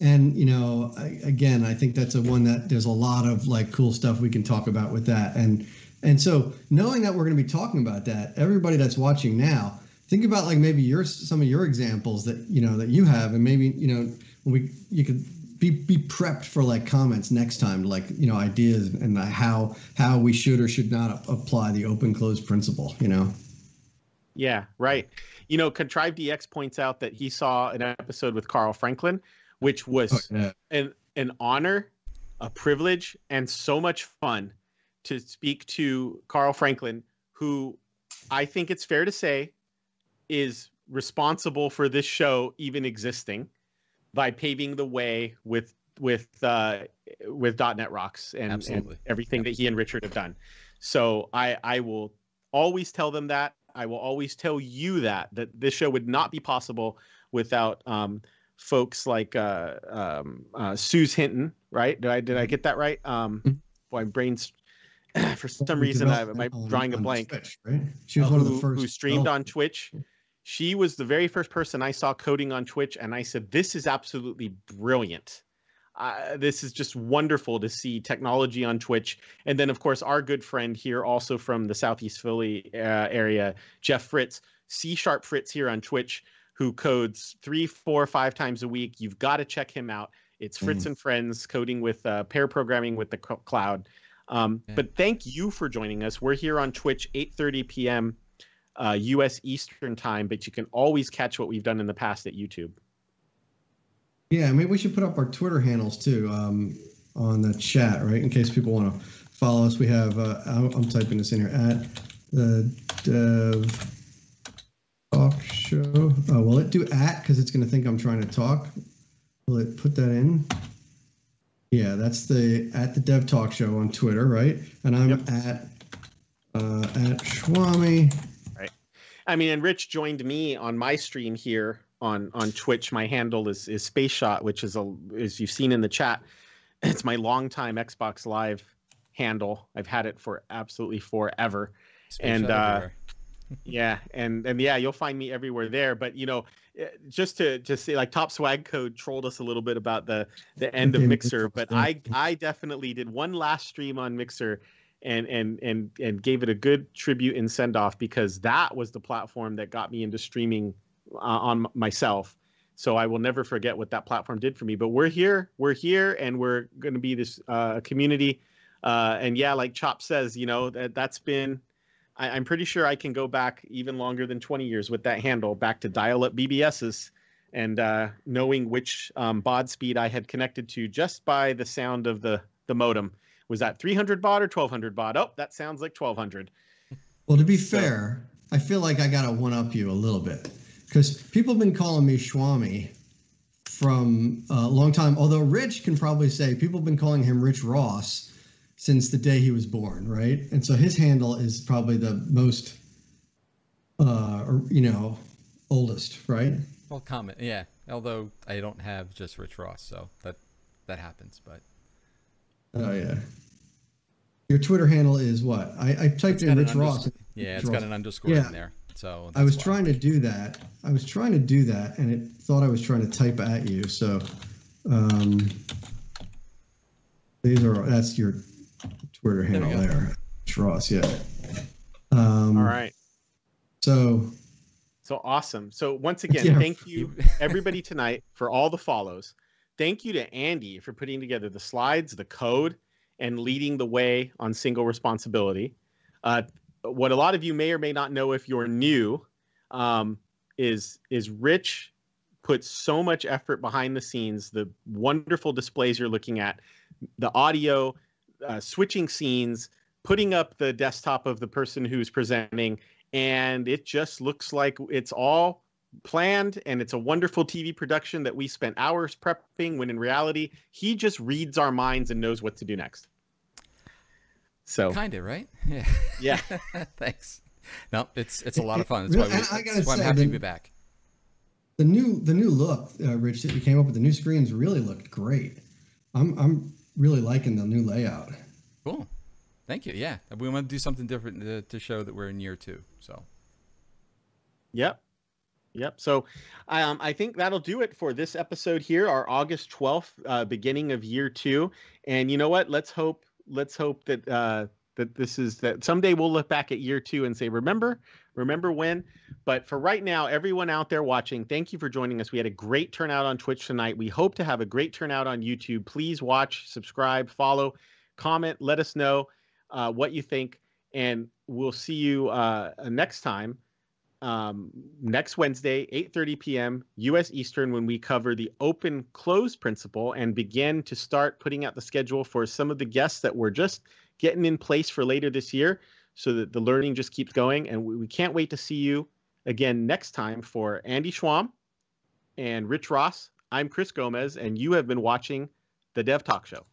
Speaker 2: And you know, I, again, I think that's a one that there's a lot of like cool stuff we can talk about with that. And and so knowing that we're going to be talking about that, everybody that's watching now, think about like maybe your some of your examples that you know that you have, and maybe you know when we you could be be prepped for like comments next time, like you know ideas and how how we should or should not apply the open close principle. You know.
Speaker 1: Yeah, right. You know, Contrive DX points out that he saw an episode with Carl Franklin, which was oh,
Speaker 2: yeah.
Speaker 1: an an honor, a privilege, and so much fun to speak to Carl Franklin, who I think it's fair to say is responsible for this show even existing by paving the way with with uh, with .NET Rocks and, and
Speaker 3: Absolutely.
Speaker 1: everything that he and Richard have done. So I I will always tell them that. I will always tell you that that this show would not be possible without um, folks like uh, um, uh, Suze Hinton, right? Did I did I get that right? Um, boy, my brain's for some reason I, my drawing a blank.
Speaker 2: Twitch, right? She was
Speaker 1: uh,
Speaker 2: one of the first
Speaker 1: who streamed on. Twitch. She was the very first person I saw coding on Twitch, and I said, "This is absolutely brilliant. Uh, this is just wonderful to see technology on Twitch." And then, of course, our good friend here, also from the Southeast Philly uh, area, Jeff Fritz, C Sharp Fritz here on Twitch, who codes three, four, five times a week. You've got to check him out. It's Fritz
Speaker 2: Mm.
Speaker 1: and Friends coding with uh, pair programming with the cloud. Um,
Speaker 3: Yeah.
Speaker 1: But thank you for joining us. We're here on Twitch, 8:30 p.m. Uh, U.S. Eastern time, but you can always catch what we've done in the past at YouTube.
Speaker 2: Yeah, maybe we should put up our Twitter handles too um, on the chat, right? In case people want to follow us. We have, uh, I'm typing this in here, at the Dev Talk Show. Oh, will it do at? Because it's going to think I'm trying to talk. Will it put that in? Yeah, that's the at the Dev Talk Show on Twitter, right? And I'm
Speaker 1: Yep.
Speaker 2: at uh, at Schwami.
Speaker 1: I mean, and Rich joined me on my stream here on on Twitch. My handle is is Space Shot, which is a as you've seen in the chat. It's my longtime Xbox Live handle. I've had it for absolutely forever.
Speaker 3: Space
Speaker 1: And,
Speaker 3: shot
Speaker 1: uh, yeah and and yeah you'll find me everywhere there but you know eh, just to just say like top swag code trolled us a little bit about the the end of mixer but i i definitely did one last stream on mixer and and and and gave it a good tribute and send off because that was the platform that got me into streaming uh, on myself. So i will never forget what that platform did for me. But we're here we're here and we're going to be this uh, community. Uh, and yeah like chop says you know that that's been I, I'm pretty sure I can go back even longer than 20 years with that handle, back to dial-up BBSs, and uh, knowing which um, baud speed I had connected to just by the sound of the the modem. Was that 300 baud or 1200 baud? Oh, that sounds like 1200.
Speaker 2: Well, to be
Speaker 1: So-
Speaker 2: fair, I feel like I got to one up you a little bit because people have been calling me Schwami from a long time. Although Rich can probably say people have been calling him Rich Ross since the day he was born, right? And so his handle is probably the most, uh, you know, oldest, right?
Speaker 3: Well, comment, yeah. Although I don't have just Rich Ross, so that that happens. But
Speaker 2: Oh yeah. Your Twitter handle is what? I, I typed
Speaker 3: it's
Speaker 2: in Rich Ross.
Speaker 3: unders- Yeah, it's
Speaker 2: Ross.
Speaker 3: got an underscore
Speaker 2: Yeah.
Speaker 3: in there. So
Speaker 2: I was
Speaker 3: why.
Speaker 2: trying to do that. I was trying to do that, and it thought I was trying to type at you. So, um, these are that's your Twitter handle
Speaker 3: go.
Speaker 2: there, Ross. Yeah. Um,
Speaker 1: All right.
Speaker 2: So
Speaker 1: So awesome. So once again,
Speaker 2: Yeah.
Speaker 1: thank you everybody tonight for all the follows. Thank you to Andy for putting together the slides, the code, and leading the way on single responsibility. Uh, what a lot of you may or may not know if you're new um, is is Rich put so much effort behind the scenes. The wonderful displays you're looking at, the audio, uh, switching scenes, putting up the desktop of the person who's presenting, and it just looks like it's all planned and it's a wonderful TV production that we spent hours prepping when in reality he just reads our minds and knows what to do next. So
Speaker 3: kind of right. Yeah.
Speaker 1: Yeah.
Speaker 3: Thanks. No, it's it's a lot of fun. That's why, we, I, I that's why I'm happy the, to be back.
Speaker 2: The new the new look, uh, Rich, that you came up with the new screens really looked great. I'm I'm really liking the new layout.
Speaker 3: Cool. Thank you. Yeah, we want to do something different to, to show that we're in year two. So.
Speaker 1: Yep. Yep. So um, I think that'll do it for this episode here, our August 12th, uh, beginning of year two. And you know what? Let's hope let's hope that uh, that this is that someday we'll look back at year two and say, remember, remember when. But for right now, everyone out there watching, thank you for joining us. We had a great turnout on Twitch tonight. We hope to have a great turnout on YouTube. Please watch, subscribe, follow, comment, let us know uh, what you think, and we'll see you uh, next time um, next Wednesday, 8:30 p.m. U.S. Eastern, when we cover the open close principle and begin to start putting out the schedule for some of the guests that we're just getting in place for later this year, so that the learning just keeps going. And we, we can't wait to see you again next time for Andy Schwamm and Rich Ross. I'm Chris Gomez, and you have been watching the Dev Talk Show.